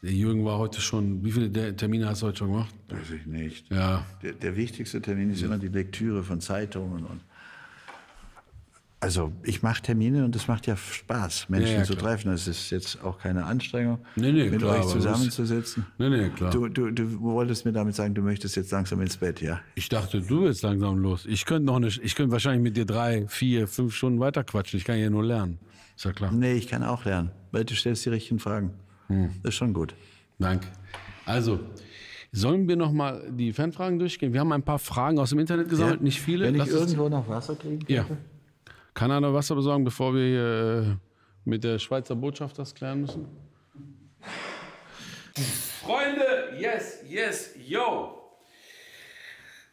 der Jürgen war heute schon, wie viele Termine hast du heute schon gemacht? Weiß ich nicht. Ja. Der, der wichtigste Termin ist immer die Lektüre von Zeitungen. Und also ich mache Termine und es macht ja Spaß, Menschen Ja, ja, zu treffen. Es ist jetzt auch keine Anstrengung, Nee, nee, mit klar, euch zusammenzusitzen. Nee, nee, klar. Du, du, du wolltest mir damit sagen, du möchtest jetzt langsam ins Bett, ja? Ich dachte, du willst langsam los. Ich könnte noch nicht, ich könnte wahrscheinlich mit dir drei, vier, fünf Stunden weiter quatschen. Ich kann ja nur lernen. Ist ja klar. Nee, ich kann auch lernen, weil du stellst die richtigen Fragen. Hm. Das ist schon gut. Danke. Also, sollen wir noch mal die Fanfragen durchgehen? Wir haben ein paar Fragen aus dem Internet gesammelt, Ja. nicht viele. Wenn ich Lass irgendwo noch Wasser kriegen Ja. könnte? Kann einer Wasser besorgen, bevor wir hier äh, mit der Schweizer Botschaft das klären müssen? Freunde, yes, yes, yo.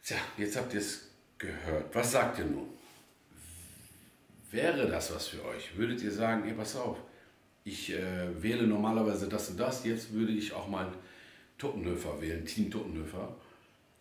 Tja, jetzt habt ihr es gehört. Was sagt ihr nun? Wäre das was für euch? Würdet ihr sagen, ey, pass auf, ich äh, wähle normalerweise das und das, jetzt würde ich auch mal Tottenhöfer wählen, Team Tottenhöfer?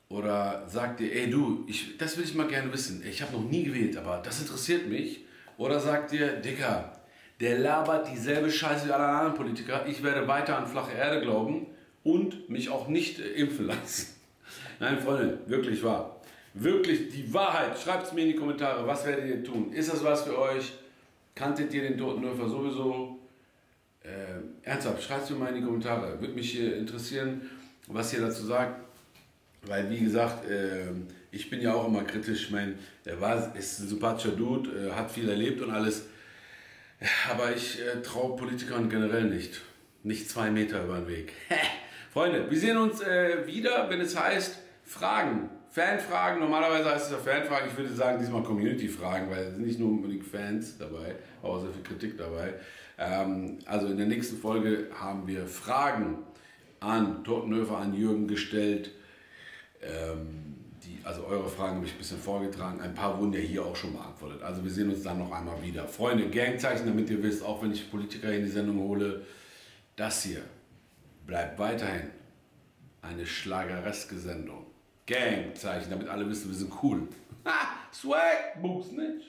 Oder sagt ihr, ey du, ich, das will ich mal gerne wissen, ich habe noch nie gewählt, aber das interessiert mich? Oder sagt ihr, Dicker, der labert dieselbe Scheiße wie alle anderen Politiker, ich werde weiter an flache Erde glauben und mich auch nicht äh, impfen lassen? Nein, Freunde, wirklich wahr. Wirklich die Wahrheit. Schreibt es mir in die Kommentare. Was werdet ihr tun? Ist das was für euch? Kanntet ihr den Totenhöfer sowieso? Äh, ernsthaft, schreibt mir mal in die Kommentare. Würde mich äh, interessieren, was ihr dazu sagt. Weil, wie gesagt, äh, ich bin ja auch immer kritisch. Ich meine, er war, ist ein sympathischer Dude, äh, hat viel erlebt und alles. Aber ich äh, traue Politikern generell nicht. Nicht zwei Meter über den Weg. Freunde, wir sehen uns äh, wieder, wenn es heißt Fragen. Fanfragen, normalerweise heißt es ja Fanfragen, ich würde sagen diesmal Community-Fragen, weil es sind nicht nur unbedingt Fans dabei, auch sehr viel Kritik dabei. Ähm, also in der nächsten Folge haben wir Fragen an Totenhöfer, an Jürgen gestellt. Ähm, die, also eure Fragen habe ich ein bisschen vorgetragen. Ein paar wurden ja hier auch schon beantwortet. Also wir sehen uns dann noch einmal wieder. Freunde, Gangzeichen, damit ihr wisst, auch wenn ich Politiker in die Sendung hole, das hier bleibt weiterhin eine schlagereske Sendung. Gangzeichen, damit alle wissen, wir sind cool. Ha, Swag, Books nicht.